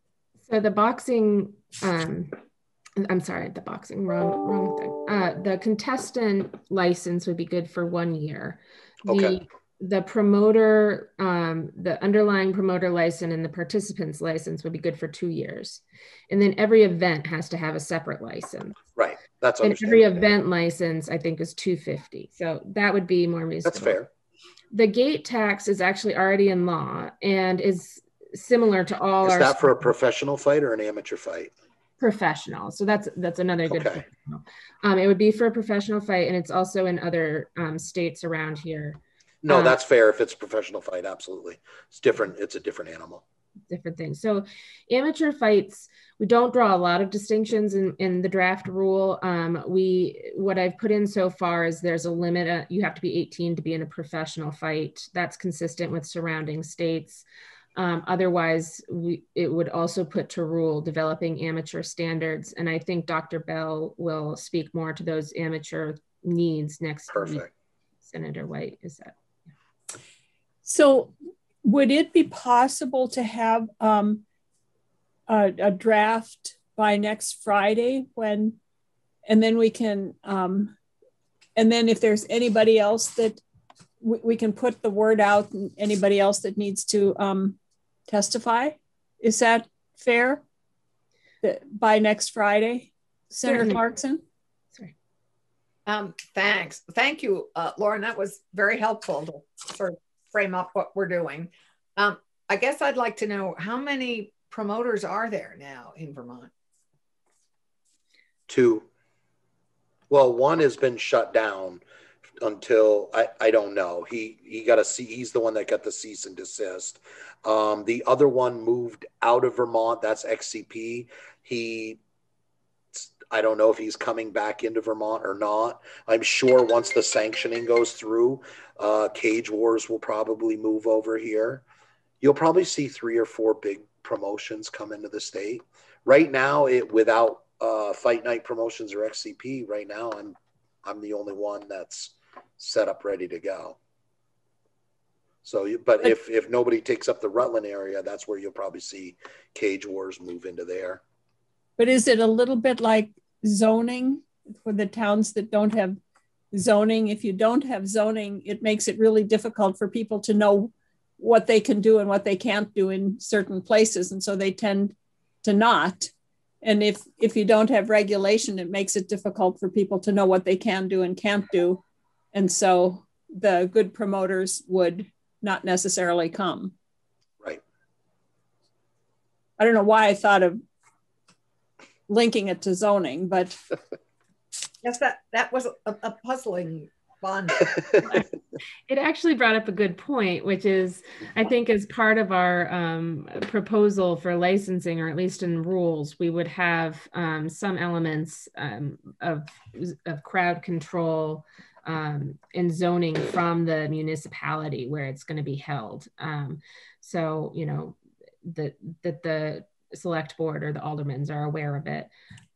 So the boxing, um, I'm sorry, the boxing, wrong, wrong thing. Uh, the contestant license would be good for one year. The okay the promoter, um, the underlying promoter license and the participant's license would be good for two years. And then every event has to have a separate license. Right. That's and every event license, I think, is 250. So that would be more reasonable. That's fair. The gate tax is actually already in law and is similar to all is our. Is that for a professional fight or an amateur fight? Professional. So that's that's another good. Okay. Um, it would be for a professional fight, and it's also in other um, states around here. No, uh, that's fair. If it's a professional fight, absolutely. It's different. It's a different animal. Different things. So, amateur fights, we don't draw a lot of distinctions in, in the draft rule. Um, we, what I've put in so far is there's a limit. Uh, you have to be 18 to be in a professional fight. That's consistent with surrounding states. Um, otherwise, we, it would also put to rule developing amateur standards. And I think Dr. Bell will speak more to those amateur needs next Perfect. week. Senator White, is that? So, would it be possible to have um, a, a, draft by next Friday when, and then we can, um, and then if there's anybody else that we, we can put the word out, and anybody else that needs to um, testify? Is that fair? by next Friday, Senator Certainly. Clarkson? Sorry. Um, thanks. Thank you, uh, Lauren. That was very helpful to sort of frame up what we're doing. Um, I guess I'd like to know how many promoters are there now in Vermont? Two. Well, one has been shut down until I, I don't know. He he got a see. He's the one that got the cease and desist. Um, the other one moved out of Vermont. That's XCP. He I don't know if he's coming back into Vermont or not. I'm sure once the sanctioning goes through, uh, Cage Wars will probably move over here. You'll probably see three or four big promotions come into the state. Right now, it without uh, Fight Night Promotions or XCP. Right now, I'm I'm the only one that's set up ready to go. So, but if if nobody takes up the Rutland area, that's where you'll probably see Cage Wars move into there. But is it a little bit like zoning for the towns that don't have zoning? If you don't have zoning, it makes it really difficult for people to know what they can do and what they can't do in certain places. And so they tend to not. And if if you don't have regulation, it makes it difficult for people to know what they can do and can't do. And so the good promoters would not necessarily come. Right. I don't know why I thought of linking it to zoning, but yes, that that was a, a puzzling bond. it actually brought up a good point, which is I think as part of our um, proposal for licensing, or at least in rules, we would have um, some elements um, of of crowd control. Um, and zoning from the municipality where it's going to be held. Um, so, you know, that that the select board or the aldermans are aware of it.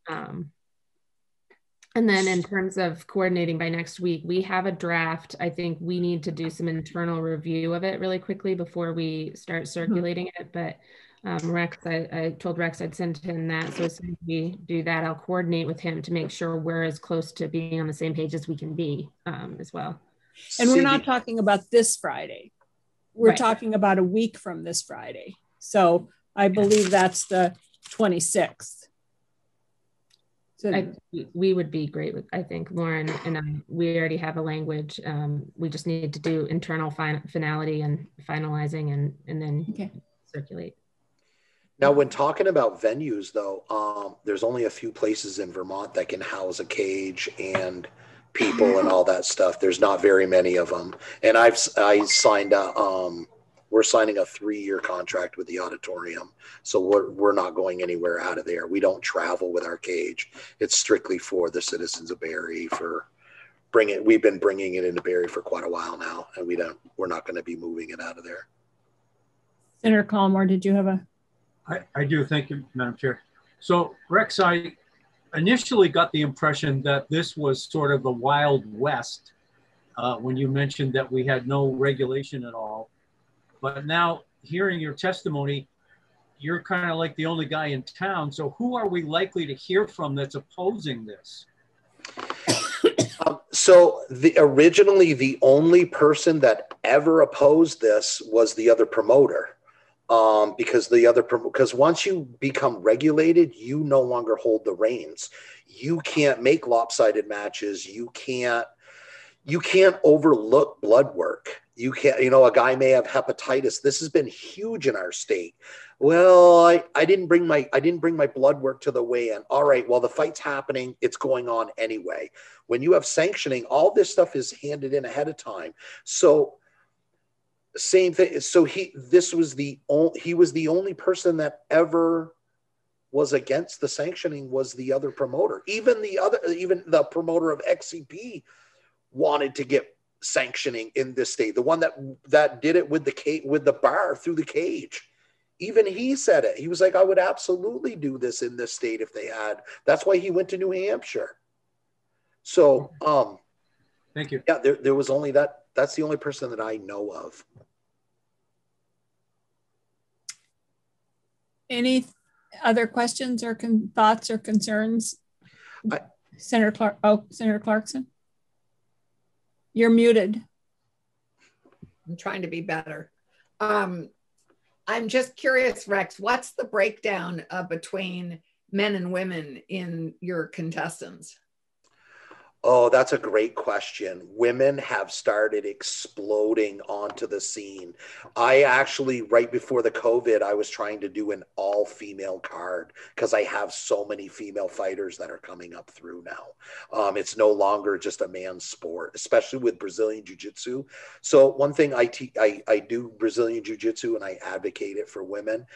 Um, and then in terms of coordinating by next week, we have a draft. I think we need to do some internal review of it really quickly before we start mm-hmm. circulating it. But um, Rex, I, I, told Rex I'd send him that. So as soon as we do that, I'll coordinate with him to make sure we're as close to being on the same page as we can be um, as well. And we're not talking about this Friday. We're right. talking about a week from this Friday. So I believe that's the 26th. So I, we would be great with, I think, Lauren and I, we already have a language. Um, we just need to do internal fin- finality and finalizing and, and then okay. circulate. Now, when talking about venues, though, um, there's only a few places in Vermont that can house a cage and people and all that stuff. There's not very many of them. And I've I signed a um, we're signing a three-year contract with the auditorium so we're, we're not going anywhere out of there. We don't travel with our cage. It's strictly for the citizens of Barre for bring it we've been bringing it into Barre for quite a while now and we don't we're not going to be moving it out of there. Senator Collamore, did you have a? I, I do. Thank you madam chair. So rex i initially got the impression that this was sort of the wild west uh, when you mentioned that we had no regulation at all but now hearing your testimony, you're kind of like the only guy in town. So who are we likely to hear from that's opposing this? Um, so the originally the only person that ever opposed this was the other promoter. Um, because the other because once you become regulated, you no longer hold the reins. You can't make lopsided matches. You can't you can't overlook blood work. You can't you know a guy may have hepatitis. This has been huge in our state. Well i i didn't bring my i didn't bring my blood work to the weigh-in. All right well the fight's happening. It's going on anyway. When you have sanctioning all this stuff is handed in ahead of time. So same thing. So he this was the only he was the only person that ever was against the sanctioning was the other promoter. Even the other even the promoter of xcp wanted to get sanctioning in this state. The one that that did it with the cage with the bar through the cage. Even he said it. He was like, I would absolutely do this in this state if they had. That's why he went to New Hampshire. So um thank you. Yeah, there, there was only that that's the only person that I know of. Any other questions or con- thoughts or concerns? I, Senator Clark oh Senator Clarkson. You're muted. I'm trying to be better. Um, I'm just curious, Rex, what's the breakdown uh, between men and women in your contestants? Oh, that's a great question. Women have started exploding onto the scene. I actually, right before the COVID, I was trying to do an all female card because I have so many female fighters that are coming up through now. Um, it's no longer just a man's sport, especially with Brazilian Jiu Jitsu. So, one thing I, te- I, I do Brazilian Jiu Jitsu and I advocate it for women.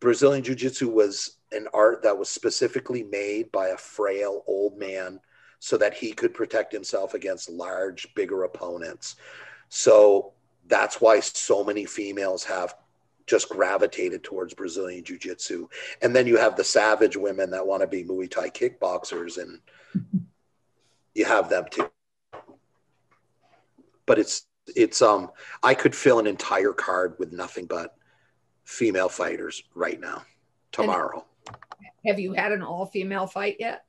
Brazilian Jiu Jitsu was an art that was specifically made by a frail old man so that he could protect himself against large, bigger opponents. So that's why so many females have just gravitated towards Brazilian Jiu Jitsu. And then you have the savage women that want to be Muay Thai kickboxers, and you have them too. But it's, it's, um, I could fill an entire card with nothing but female fighters right now, tomorrow. And have you had an all female fight yet?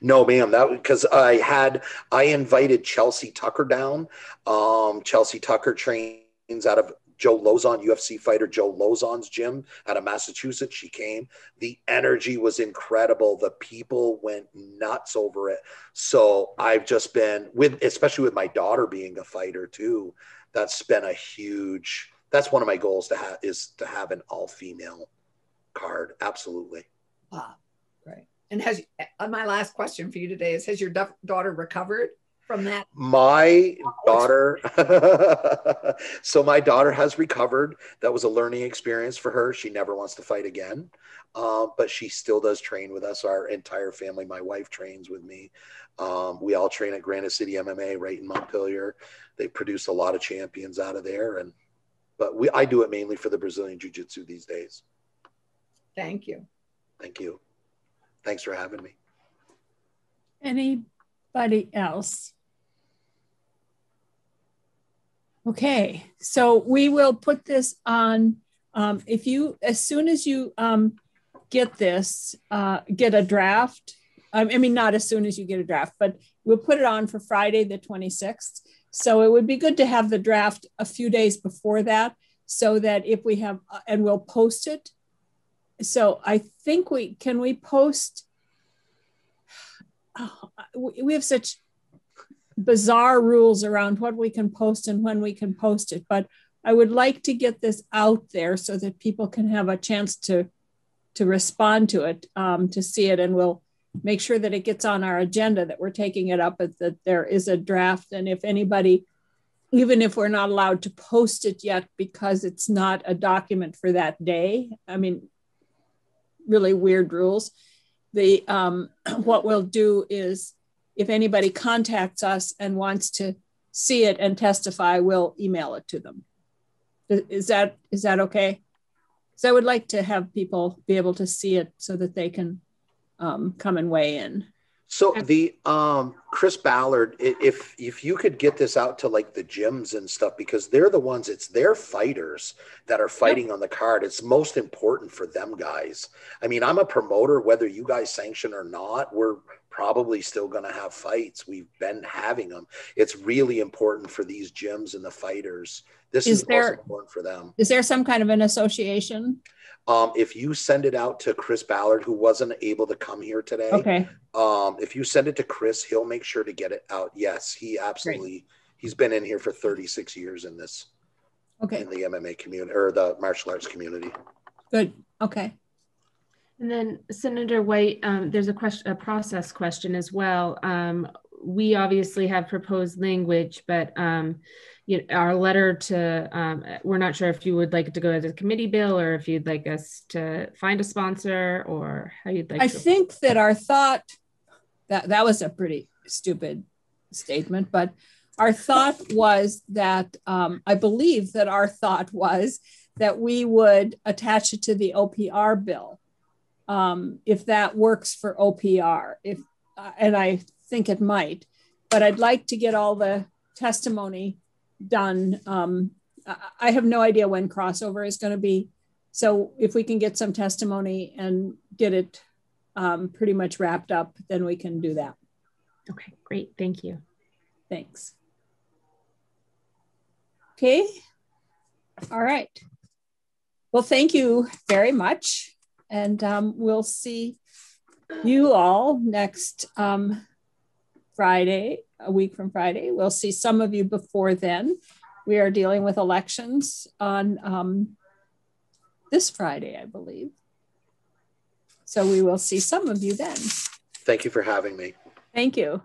No, ma'am. That because I had I invited Chelsea Tucker down. Um, Chelsea Tucker trains out of Joe Lauzon, UFC fighter Joe Lauzon's gym out of Massachusetts. She came. The energy was incredible. The people went nuts over it. So I've just been with, especially with my daughter being a fighter too. That's been a huge. That's one of my goals to have is to have an all female card. Absolutely. Wow. Great. And has uh, my last question for you today is: Has your daughter recovered from that? My daughter. so my daughter has recovered. That was a learning experience for her. She never wants to fight again, um, but she still does train with us. Our entire family. My wife trains with me. Um, we all train at Granite City MMA right in Montpelier. They produce a lot of champions out of there, and but we I do it mainly for the Brazilian Jiu Jitsu these days. Thank you. Thank you. Thanks for having me. Anybody else? Okay, so we will put this on. Um, if you, as soon as you um, get this, uh, get a draft. I mean, not as soon as you get a draft, but we'll put it on for Friday, the 26th. So it would be good to have the draft a few days before that so that if we have, uh, and we'll post it so I think we can we post. Oh, we have such bizarre rules around what we can post and when we can post it, but I would like to get this out there so that people can have a chance to to respond to it, um, to see it, and we'll make sure that it gets on our agenda that we're taking it up, that there is a draft, and if anybody even if we're not allowed to post it yet because it's not a document for that day. I mean, really weird rules. The um, what we'll do is if anybody contacts us and wants to see it and testify, we'll email it to them. Is that is that okay? So I would like to have people be able to see it so that they can um, come and weigh in. So the um Chris Ballard, if if you could get this out to like the gyms and stuff, because they're the ones, it's their fighters that are fighting yep. on the card. It's most important for them guys. I mean, I'm a promoter, whether you guys sanction or not, we're probably still going to have fights. We've been having them. It's really important for these gyms and the fighters. This is, is there, important for them. Is there some kind of an association? Um, if you send it out to Chris Ballard, who wasn't able to come here today, okay. Um, if you send it to Chris, he'll make sure to get it out. Yes, he absolutely. Great. He's been in here for 36 years in this. Okay. In the MMA community or the martial arts community. Good. Okay. And then Senator White, um, there's a question, a process question as well. Um, we obviously have proposed language, but um, you know, our letter to, um, we're not sure if you would like to go as a committee bill or if you'd like us to find a sponsor or how you'd like I to. think that our thought, that, that was a pretty stupid statement, but our thought was that, um, I believe that our thought was that we would attach it to the OPR bill. Um, if that works for OPR, if, uh, and I think it might, but I'd like to get all the testimony done. Um, I have no idea when crossover is going to be. So if we can get some testimony and get it um, pretty much wrapped up, then we can do that. Okay, great. Thank you. Thanks. Okay. All right. Well, thank you very much. And um, we'll see you all next um, Friday, a week from Friday. We'll see some of you before then. We are dealing with elections on um, this Friday, I believe. So we will see some of you then. Thank you for having me. Thank you.